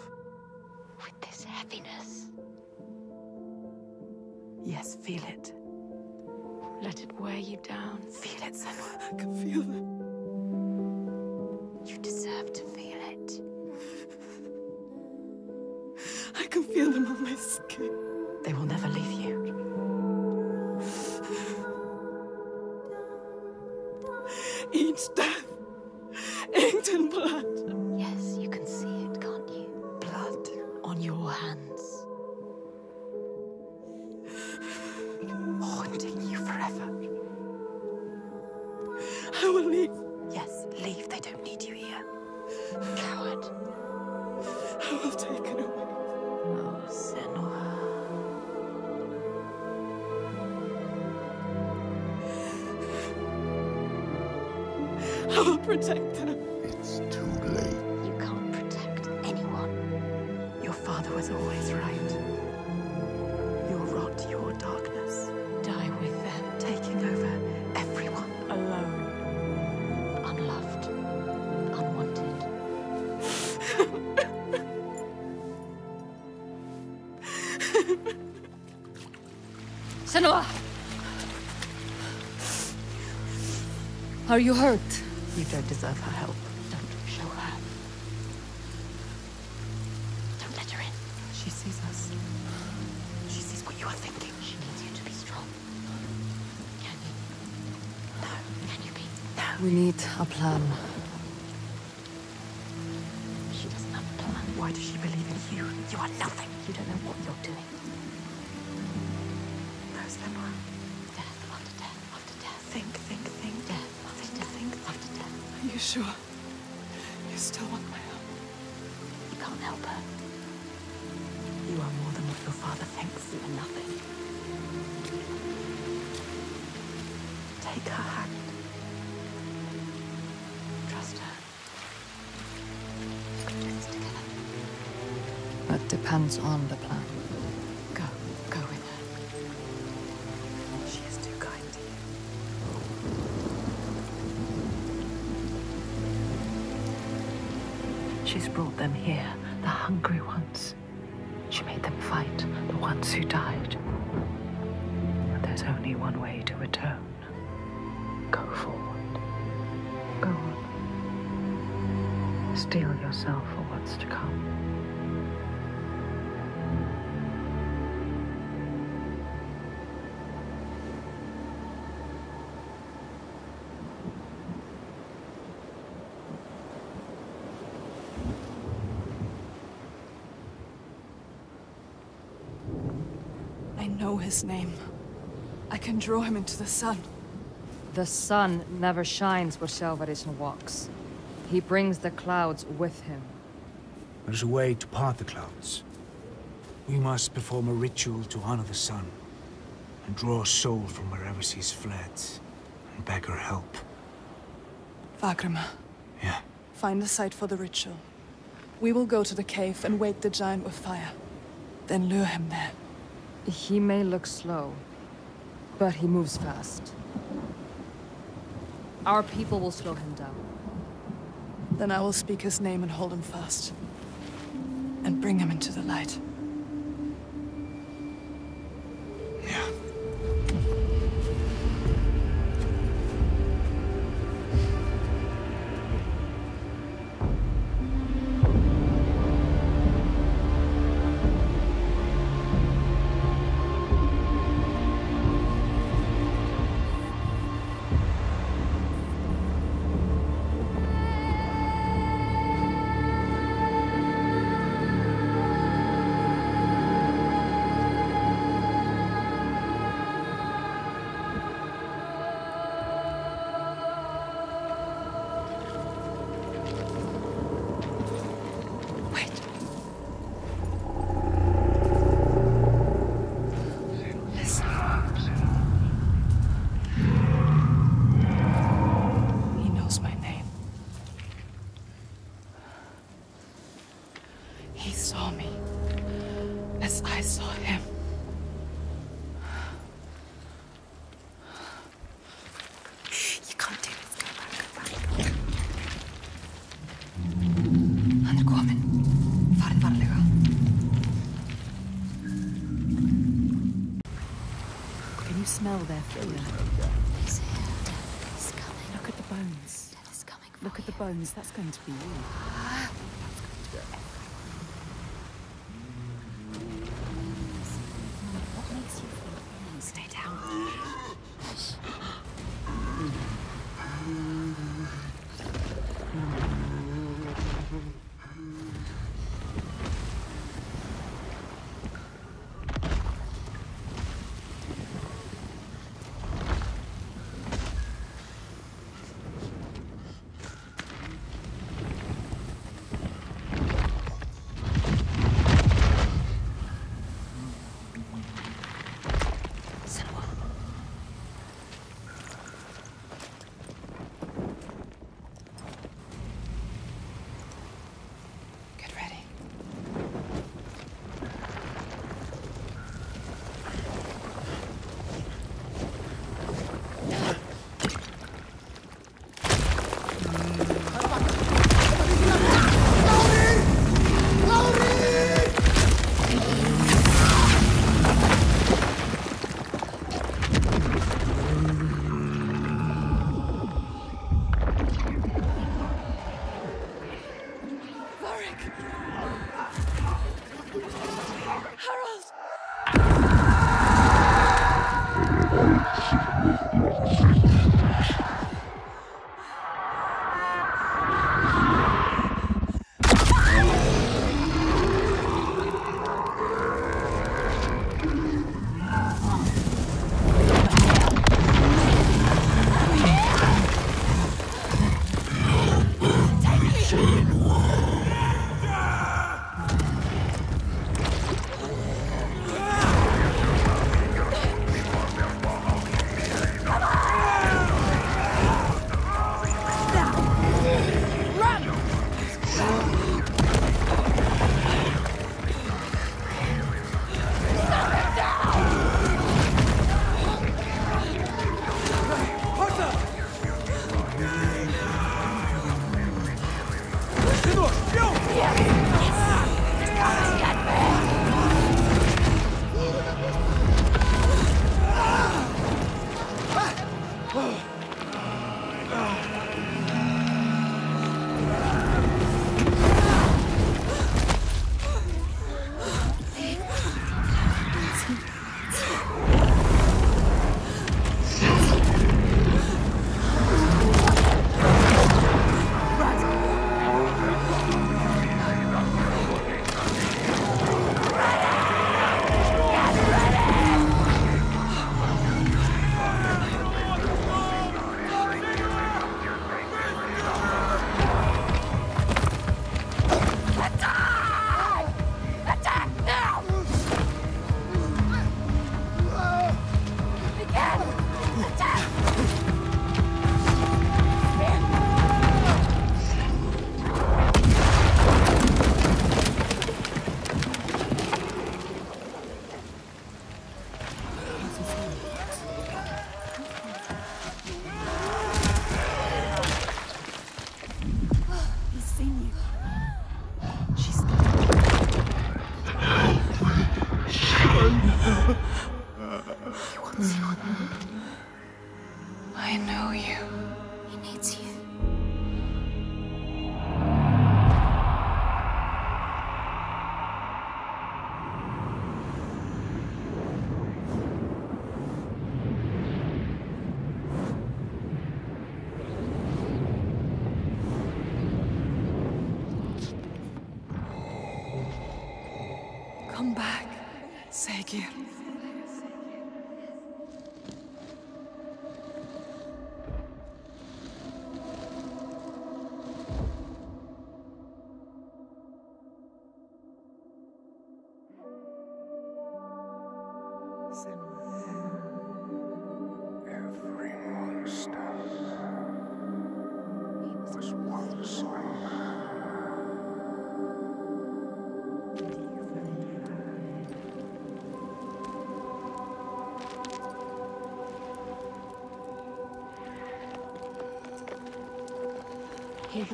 With this heaviness? Yes, feel it. Let it wear you down. Feel it, Senua. I can feel it. Are you hurt? You don't deserve her. depends on the plan. His name. I can draw him into the sun. The sun never shines where Selvarisn walks. He brings the clouds with him. There's a way to part the clouds. We must perform a ritual to honor the sun, and draw a soul from wherever she's fled, and beg her help. Fargrimr. Yeah? Find a site for the ritual. We will go to the cave and wake the giant with fire. Then lure him there. He may look slow, but he moves fast. Our people will slow him down. Then I will speak his name and hold him fast. And bring him into the light. Going to be you.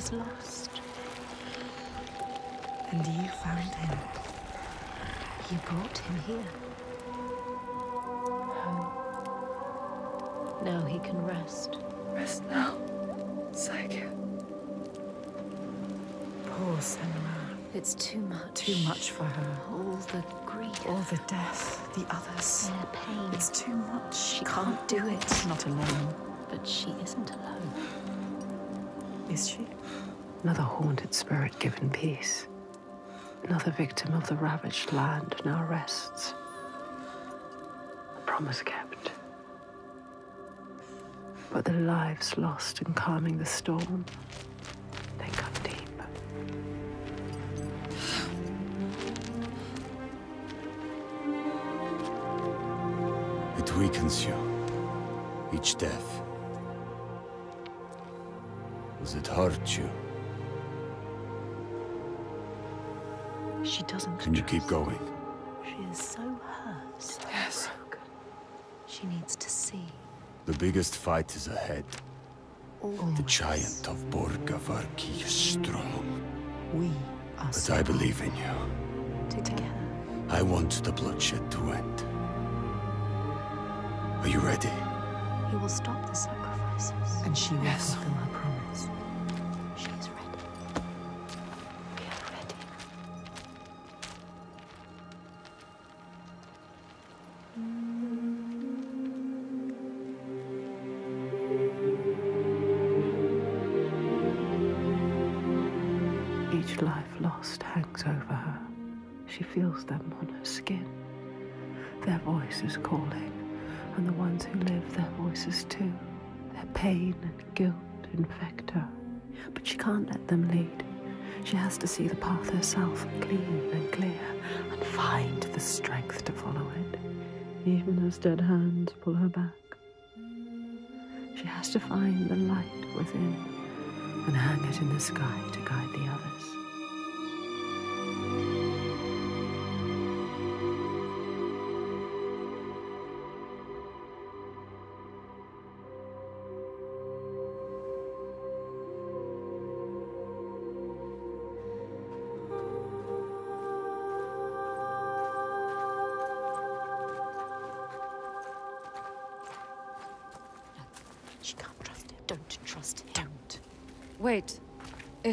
Was lost. And you found him. You brought him here. Home. Now he can rest. Rest now, Segir. Poor Senua. It's too much. Too much for her. All the grief. All the death, the others. Their pain. It's too much. She can't do it. Not alone. But she isn't alone. Is she? Another haunted spirit given peace. Another victim of the ravaged land now rests. A promise kept. But the lives lost in calming the storm, they cut deep. It weakens you. Each death. Can you keep going? She is so hurt. So Yes. broken. She needs to see. The biggest fight is ahead. The giant of Borgarvirki is strong. We are But I believe in you. Together. I want the bloodshed to end. Are you ready? He will stop the sacrifices. And she will Yes. fulfill her lost hangs over her. She feels them on her skin. Their voices calling, and the ones who live, their voices too. Their pain and guilt infect her. But she can't let them lead. She has to see the path herself, clean and clear, and find the strength to follow it, even as dead hands pull her back. She has to find the light within and hang it in the sky to guide the others.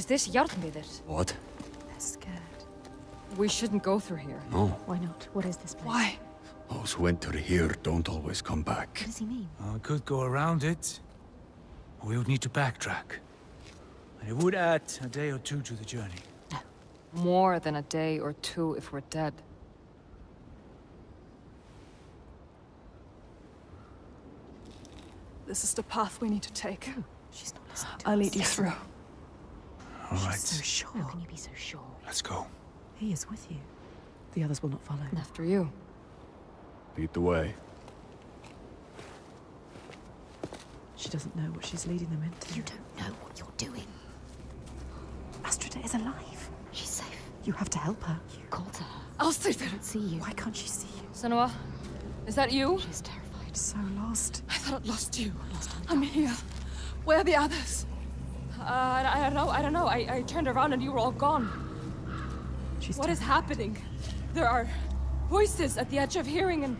Is this Jarnvidir? What? They're scared. We shouldn't go through here. No. Why not? What is this place? Why? Those who enter here don't always come back. What does he mean? Well, we could go around it. Or we would need to backtrack. And it would add a day or two to the journey. More than a day or two if we're dead. This is the path we need to take. She's not listening to I'll us. lead you through. All right, So sure. How can you be so sure? let's go. He is with you. The others will not follow. After you. Lead the way. She doesn't know what she's leading them into. You don't know what you're doing. Ástríður is alive. She's safe. You have to help her. You called her. I'll stay there. I don't see you. Why can't she see you? Senua, is that you? She's terrified. So lost. I thought I'd lost you. Lost I'm here. Where are the others? Uh, I, I don't know, I don't know. I, I turned around and you were all gone. She's What is happening? There are voices at the edge of hearing and...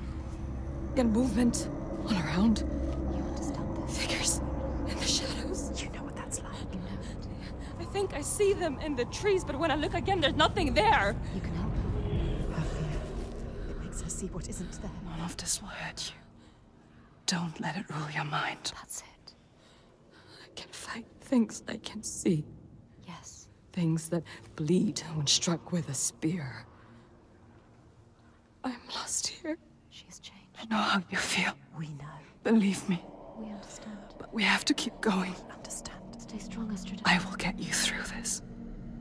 And movement all around. You understand this? Figures in the shadows. You know what that's like. You know. I think I see them in the trees, but when I look again, there's nothing there. You can help her. Her fear. It makes her see what isn't there. None of this will hurt you. Don't let it rule your mind. That's it. I can fight things I can see. Yes. Things that bleed when struck with a spear. I'm lost here. She's changed. I know how you feel. We know. Believe me. We understand. But we have to keep going. Understand. Stay strong, Ástríður. I will get you through this.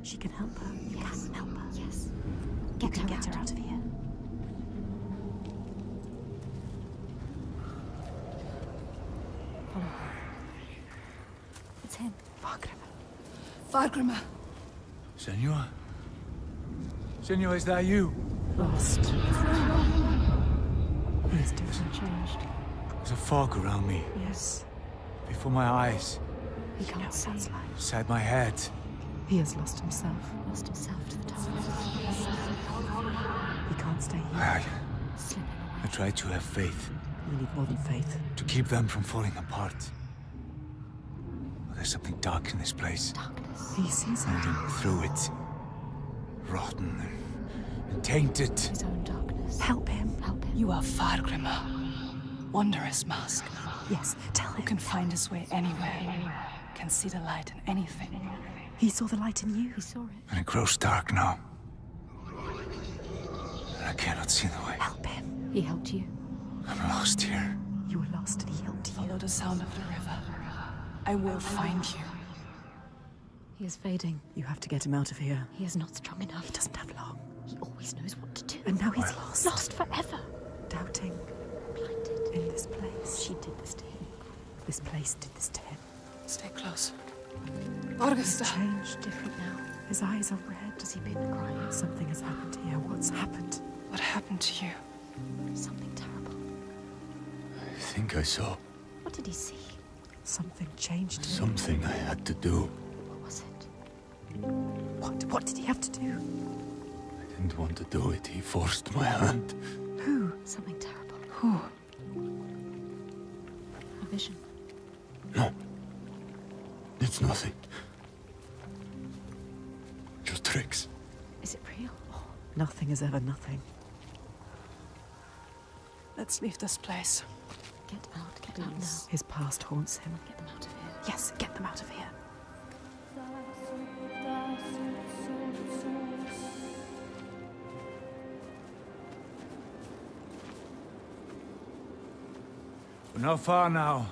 She can help her. Yes. help her. Yes. Get her, get her out of here. Follow her. It's him. Fargrimr. Fargrimr. Senua? Senua, is that you? Lost. He's different, changed. There's a fog around me. Yes. Before my eyes. He can't see. Beside my head. He has lost himself. Lost himself to the darkness. He can't stay here. I, I tried to have faith. We need more than faith. To keep them from falling apart. But there's something dark in this place. Darkness. He sees it. Moving through it. Rotten and, and tainted. His own darkness. Help him. Help him. You are Fargrimr. Wondrous mask. Yes, tell him. Who can find his way anywhere. Can see the light in anything. He saw the light in you. He saw it. And it grows dark now. And I cannot see the way. Help him. He helped you. I'm lost here. You were lost and he helped you. Follow the sound of the river. I will find you. He is fading. You have to get him out of here. He is not strong enough. He doesn't have long. He always knows what to do. And now he's lost. Lost forever. Doubting. Blinded. In this place. She did this to him. This place did this to him. Stay close. Augusta. He's changed. Different now. His eyes are red. Has he been crying? Something has happened here. What's happened? What happened to you? Something terrible. I think I saw What did he see? Something changed. something I had to do. What was it? What? What did he have to do? I didn't want to do it. He forced my hand. Who? Something terrible. Who? A vision. No. It's nothing. Just tricks. Is it real? Oh, Nothing is ever nothing. Let's leave this place. Get out. Get out now. His past haunts him. Get them out of here. Yes, get them out of here. We're not far now.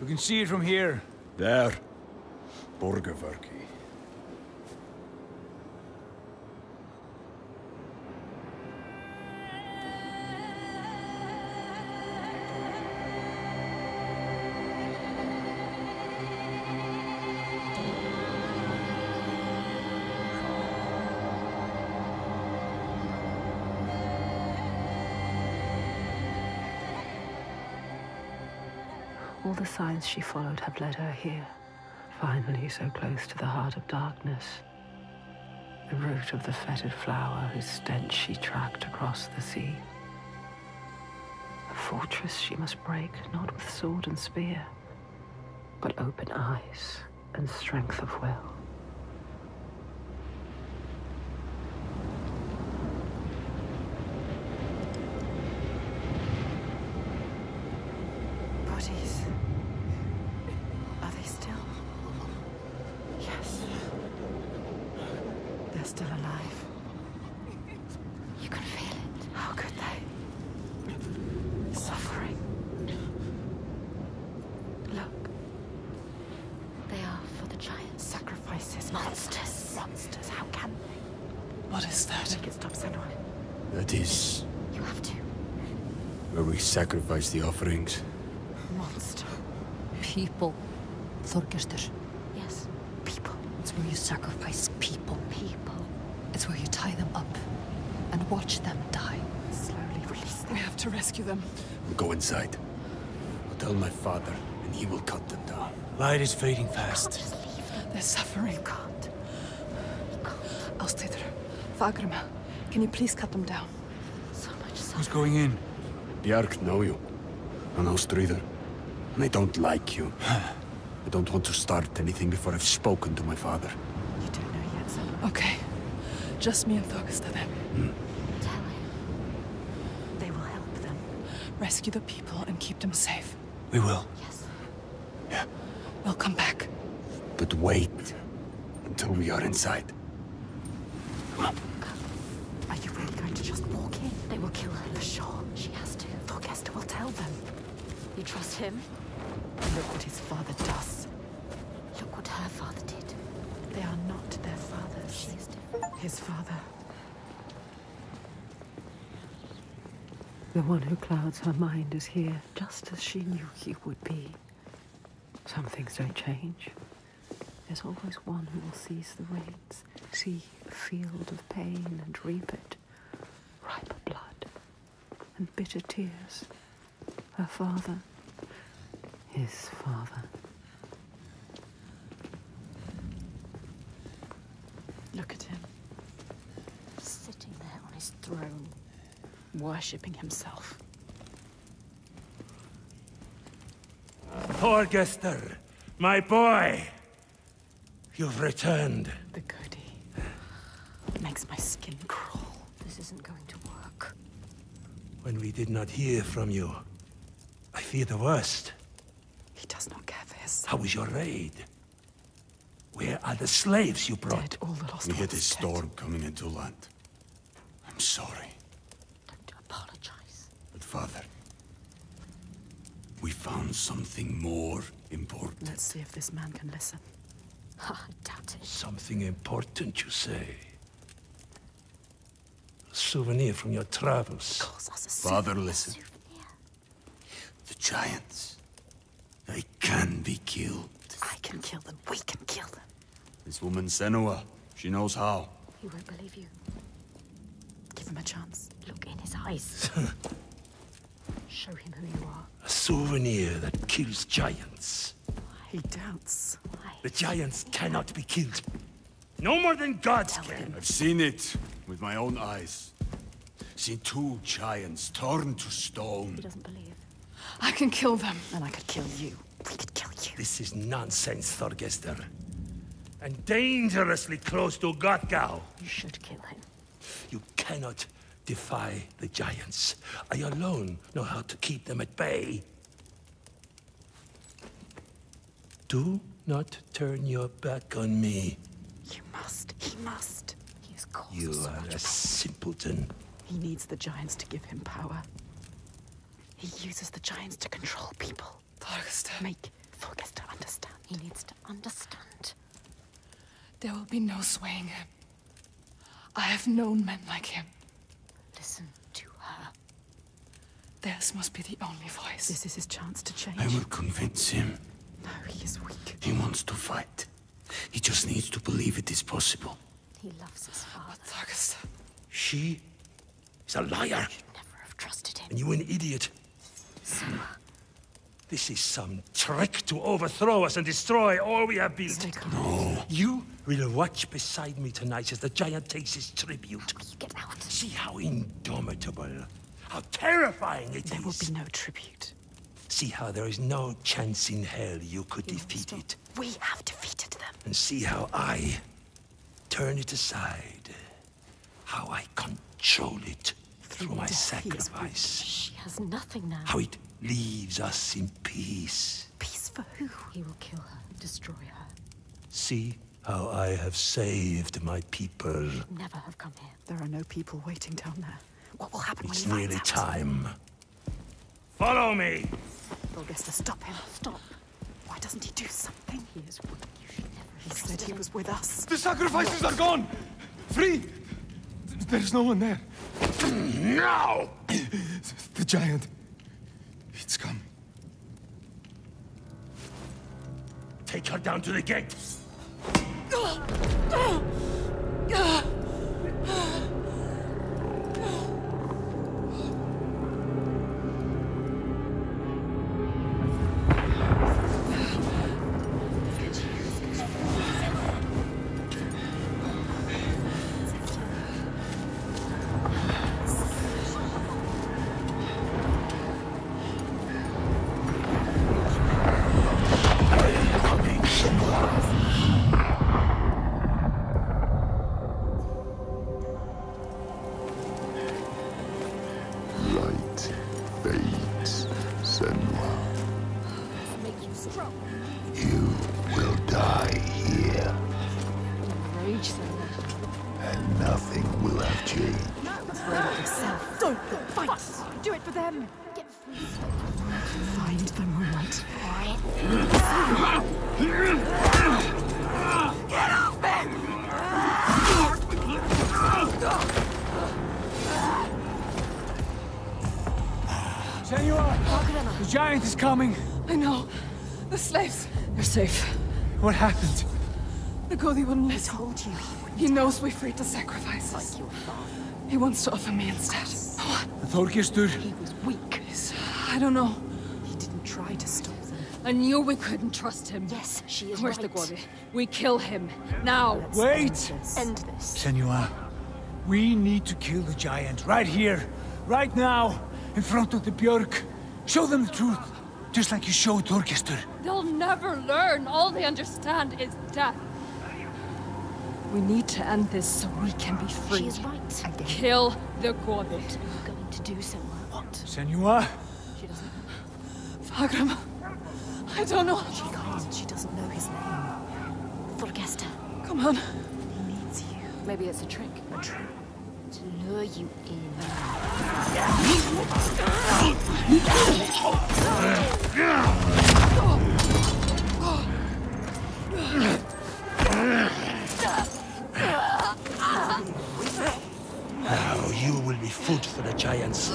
We can see it from here. There. Borgarvirki. The signs she followed have led her here, finally so close to the heart of darkness. The root of the fetid flower whose stench she tracked across the sea. A fortress she must break, not with sword and spear, but open eyes and strength of will. Bodies. Are they still? Yes. They're still alive. You can feel it. How could they? Suffering. Look, They are for the giants. sacrifices. Monsters. Monsters. How can they? What is that? Make it stop, Senua. That is You have to. where we sacrifice the offerings. Monster. People. Thorgestr. Yes. People. It's where you sacrifice people. People. It's where you tie them up and watch them die. Slowly release them. We have to rescue them. We'll go inside. I'll tell my father, and he will cut them down. Light is fading fast. Just leave them. They're suffering. You can't. You can't. I'll stay there. Fargrimr, can you please cut them down? So much suffering. Who's going in? Bjark know you. And Ástríður. And I don't like you. I don't want to start anything before I've spoken to my father. You don't know yet, Senua. Okay. Just me and Thorgestr then. Hmm. Tell him. They will help them. Rescue the people and keep them safe. We will. Yes. Yeah. We'll come back. But wait until we are inside. Are you trust him? Look what his father does. Look what her father did. They are not their fathers. His father. The one who clouds her mind is here, just as she knew he would be. Some things don't change. There's always one who will seize the reins, see a field of pain and reap it. Ripe blood and bitter tears. Her father, his father. Look at him. Sitting there on his throne. Worshipping himself. Thorgestr, my boy! You've returned. The goody. Makes my skin crawl. This isn't going to work. When we did not hear from you, I fear the worst. He does not care for his How was your raid? Where are the slaves you brought? Dead, all the lost We hit a storm coming into land. I'm sorry. Don't apologize. But father, we found something more important. Let's see if this man can listen. I doubt it. Something important, you say? A souvenir from your travels. Calls us a Father, souvenir. listen. Souvenir. The giants. They can be killed. I can kill them. We can kill them. This woman Senua, she knows how. He won't believe you. Give him a chance. Look in his eyes. Show him who you are. A souvenir that kills giants. He doubts. Why? The giants cannot be killed. No more than gods can. I've seen it with my own eyes. Seen two giants torn to stone. He doesn't believe. I can kill them. And I could kill you. We could kill you. This is nonsense, Thorgestr. And dangerously close to Gothgau. You should kill him. You cannot defy the giants. I alone know how to keep them at bay. Do not turn your back on me. You must. He must. He has caused You so are much a pain. simpleton. He needs the giants to give him power. He uses the giants to control people. Thorgestr, Make Thorgestr understand. He needs to understand. there will be no swaying him. I have known men like him. Listen to her. Theirs must be the only voice. This is his chance to change. I will convince him. No, he is weak. He wants to fight. He just needs to believe it is possible. He loves his father. Thorgestr, She is a liar, You should Never have trusted him. and you an idiot. This is some trick to overthrow us and destroy all we have built. Calm. You will watch beside me tonight as the giant takes his tribute. you get out. See how indomitable, how terrifying it is. There will be no tribute. See how there is no chance in hell you could defeat it. We have defeated them. And see how I turn it aside. How I control it through my death, he is sacrifice. She has nothing now. How it leaves us in peace. Peace for who? He will kill her, destroy her. See how I have saved my people. Never have come here. There are no people waiting down there. What will happen It's when he nearly finds out? time. Follow me! Thorgestr, stop him. Stop. Why doesn't he do something? He is weak. You should never He have said trusted he was with us. The sacrifices are gone! Free! There's no one there. No! The giant. It's come. Take her down to the gate. Ah! Ah! Ah! Them. Get Find the moonlight. Get off me! Senua! The giant is coming! I know. The slaves. You're safe. What happened? The Gode wouldn't listen. I told you He knows we freed the sacrifices. like your father. He wants to offer me instead. Thorgestr? He was weak. Yes, I don't know. He didn't try to stop them. I knew we couldn't trust him. Yes, she is Where's right. the Gode? We kill him. Now! Wait! End this. Senua, we need to kill the giant right here, right now, in front of the Björk. Show them the truth, just like you showed Thorgestr. They'll never learn. All they understand is death. We need to end this so we can be free. She is right. Again. Kill the Gode. What are you going to do, Senua? What? Senua? She. I don't know. She can't. She doesn't know his name. Thorgestr. Come on. He needs you. Maybe it's a trick. A trick. To lure you in. Now you will be food for the giants.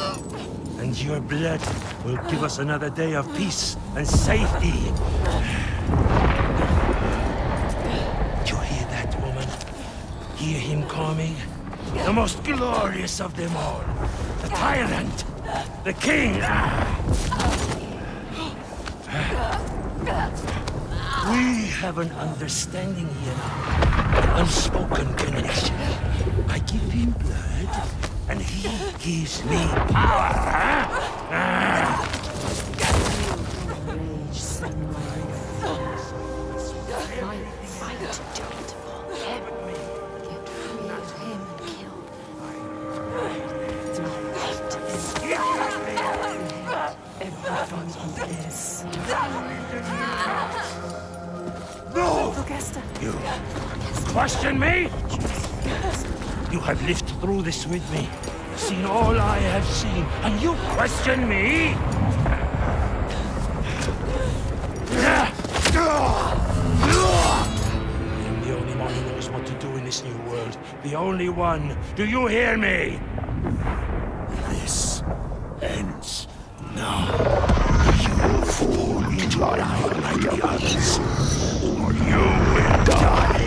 And your blood will give us another day of peace and safety. You hear that, woman? Hear him coming? The most glorious of them all. The tyrant. The king. Ah. We have an understanding here now. An unspoken connection. I give him blood, and he gives me power. huh? Rage, Senua. Fight, fight till it falls. Get free of him and kill. Everything he is. No! You question me? You have lived through this with me, seen all I have seen, and you question me? I am the only one who knows what to do in this new world. The only one. Do you hear me? This ends now. You will fall into line like the others, or you will die.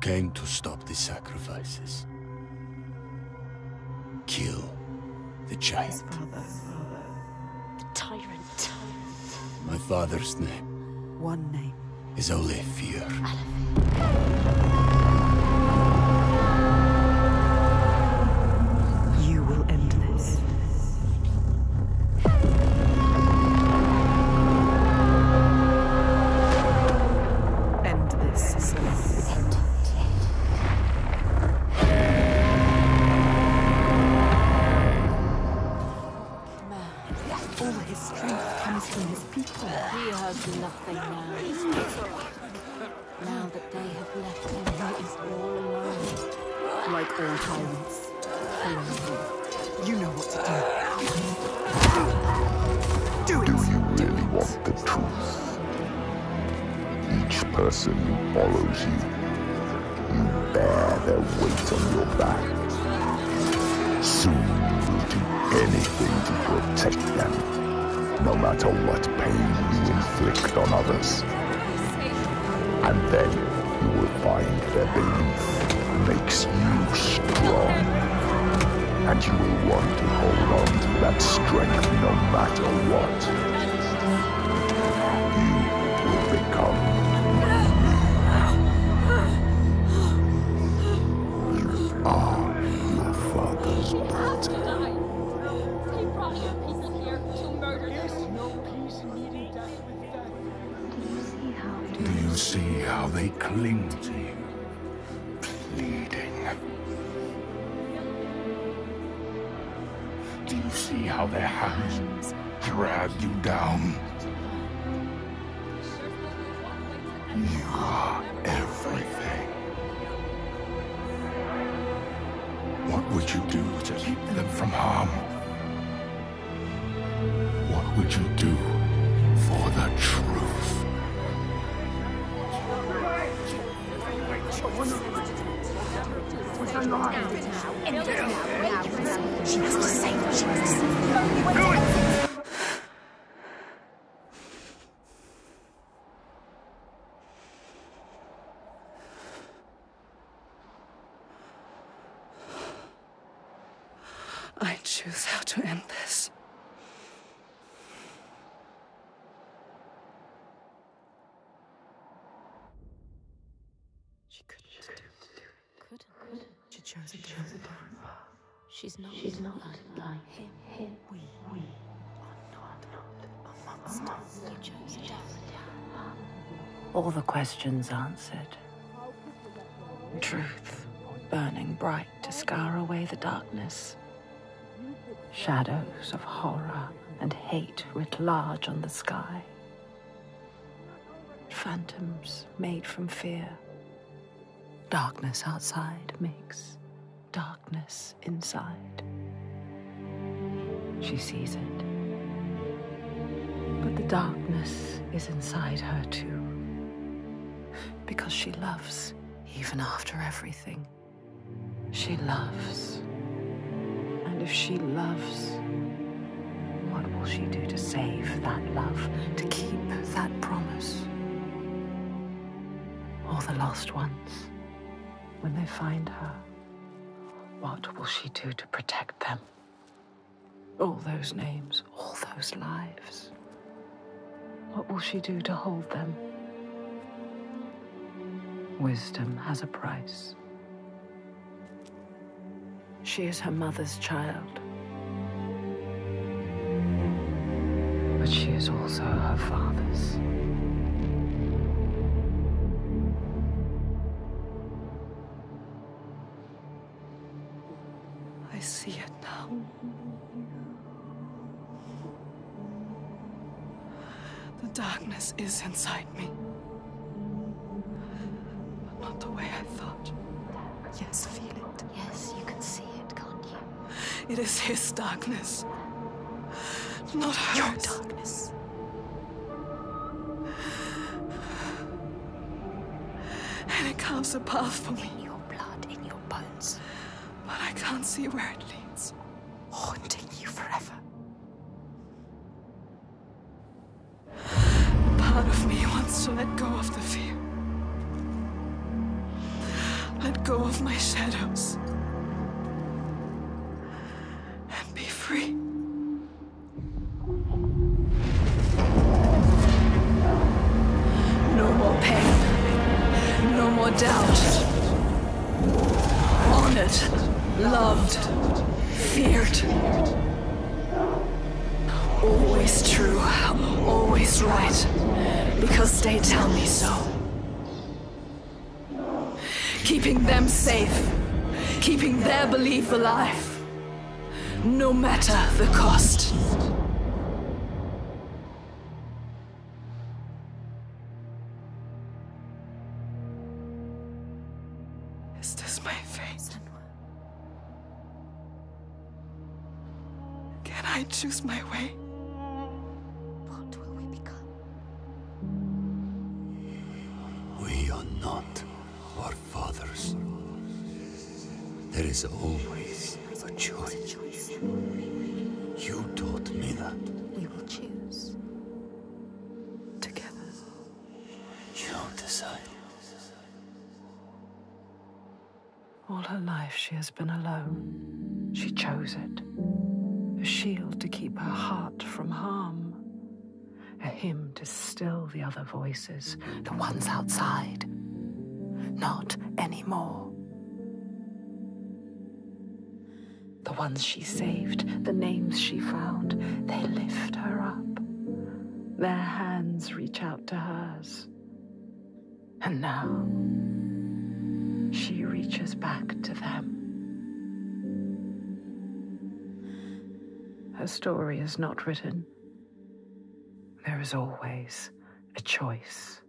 Came to stop the sacrifices. Kill the giant. The tyrant. My father's name One name. is Olafir. You What to do. Do you really want the truth? Each person who follows you, you bear their weight on your back. Soon you will do anything to protect them, no matter what pain you inflict on others. And then you will find their belief makes you strong. And you will want to hold on to that strength no matter what. You will become You are your father's daughter. He brought your people here to murder There's no peace in meeting death with death. Do you see how they cling to you? Pleading. Do you see how their hands drag you down? You are everything. What would you do to keep them from harm? What would you do for the truth? Choose how to end this. She couldn't just do it. Couldn't, couldn't. She chose a different path. She's not. She's not like, like him. him. We, we are not, not a monster. You chose a different path. All the questions answered. Truth burning bright to scour away the darkness. Shadows of horror and hate writ large on the sky. Phantoms made from fear. Darkness outside makes darkness inside. She sees it. But the darkness is inside her too. Because she loves, even after everything. She loves. If she loves, what will she do to save that love, to keep that promise? Or the lost ones, when they find her, what will she do to protect them? All those names, all those lives. What will she do to hold them? Wisdom has a price. She is her mother's child. But she is also her father's. I see it now. The darkness is inside me. His darkness. Not hers. Your darkness. And it carves a path for me. In your blood, in your bones. But I can't see where it life she has been alone. She chose it. A shield to keep her heart from harm. A hymn to still the other voices, the ones outside. Not anymore. The ones she saved, the names she found, they lift her up. Their hands reach out to hers. And now, she reaches back to them. Her story is not written. There is always a choice.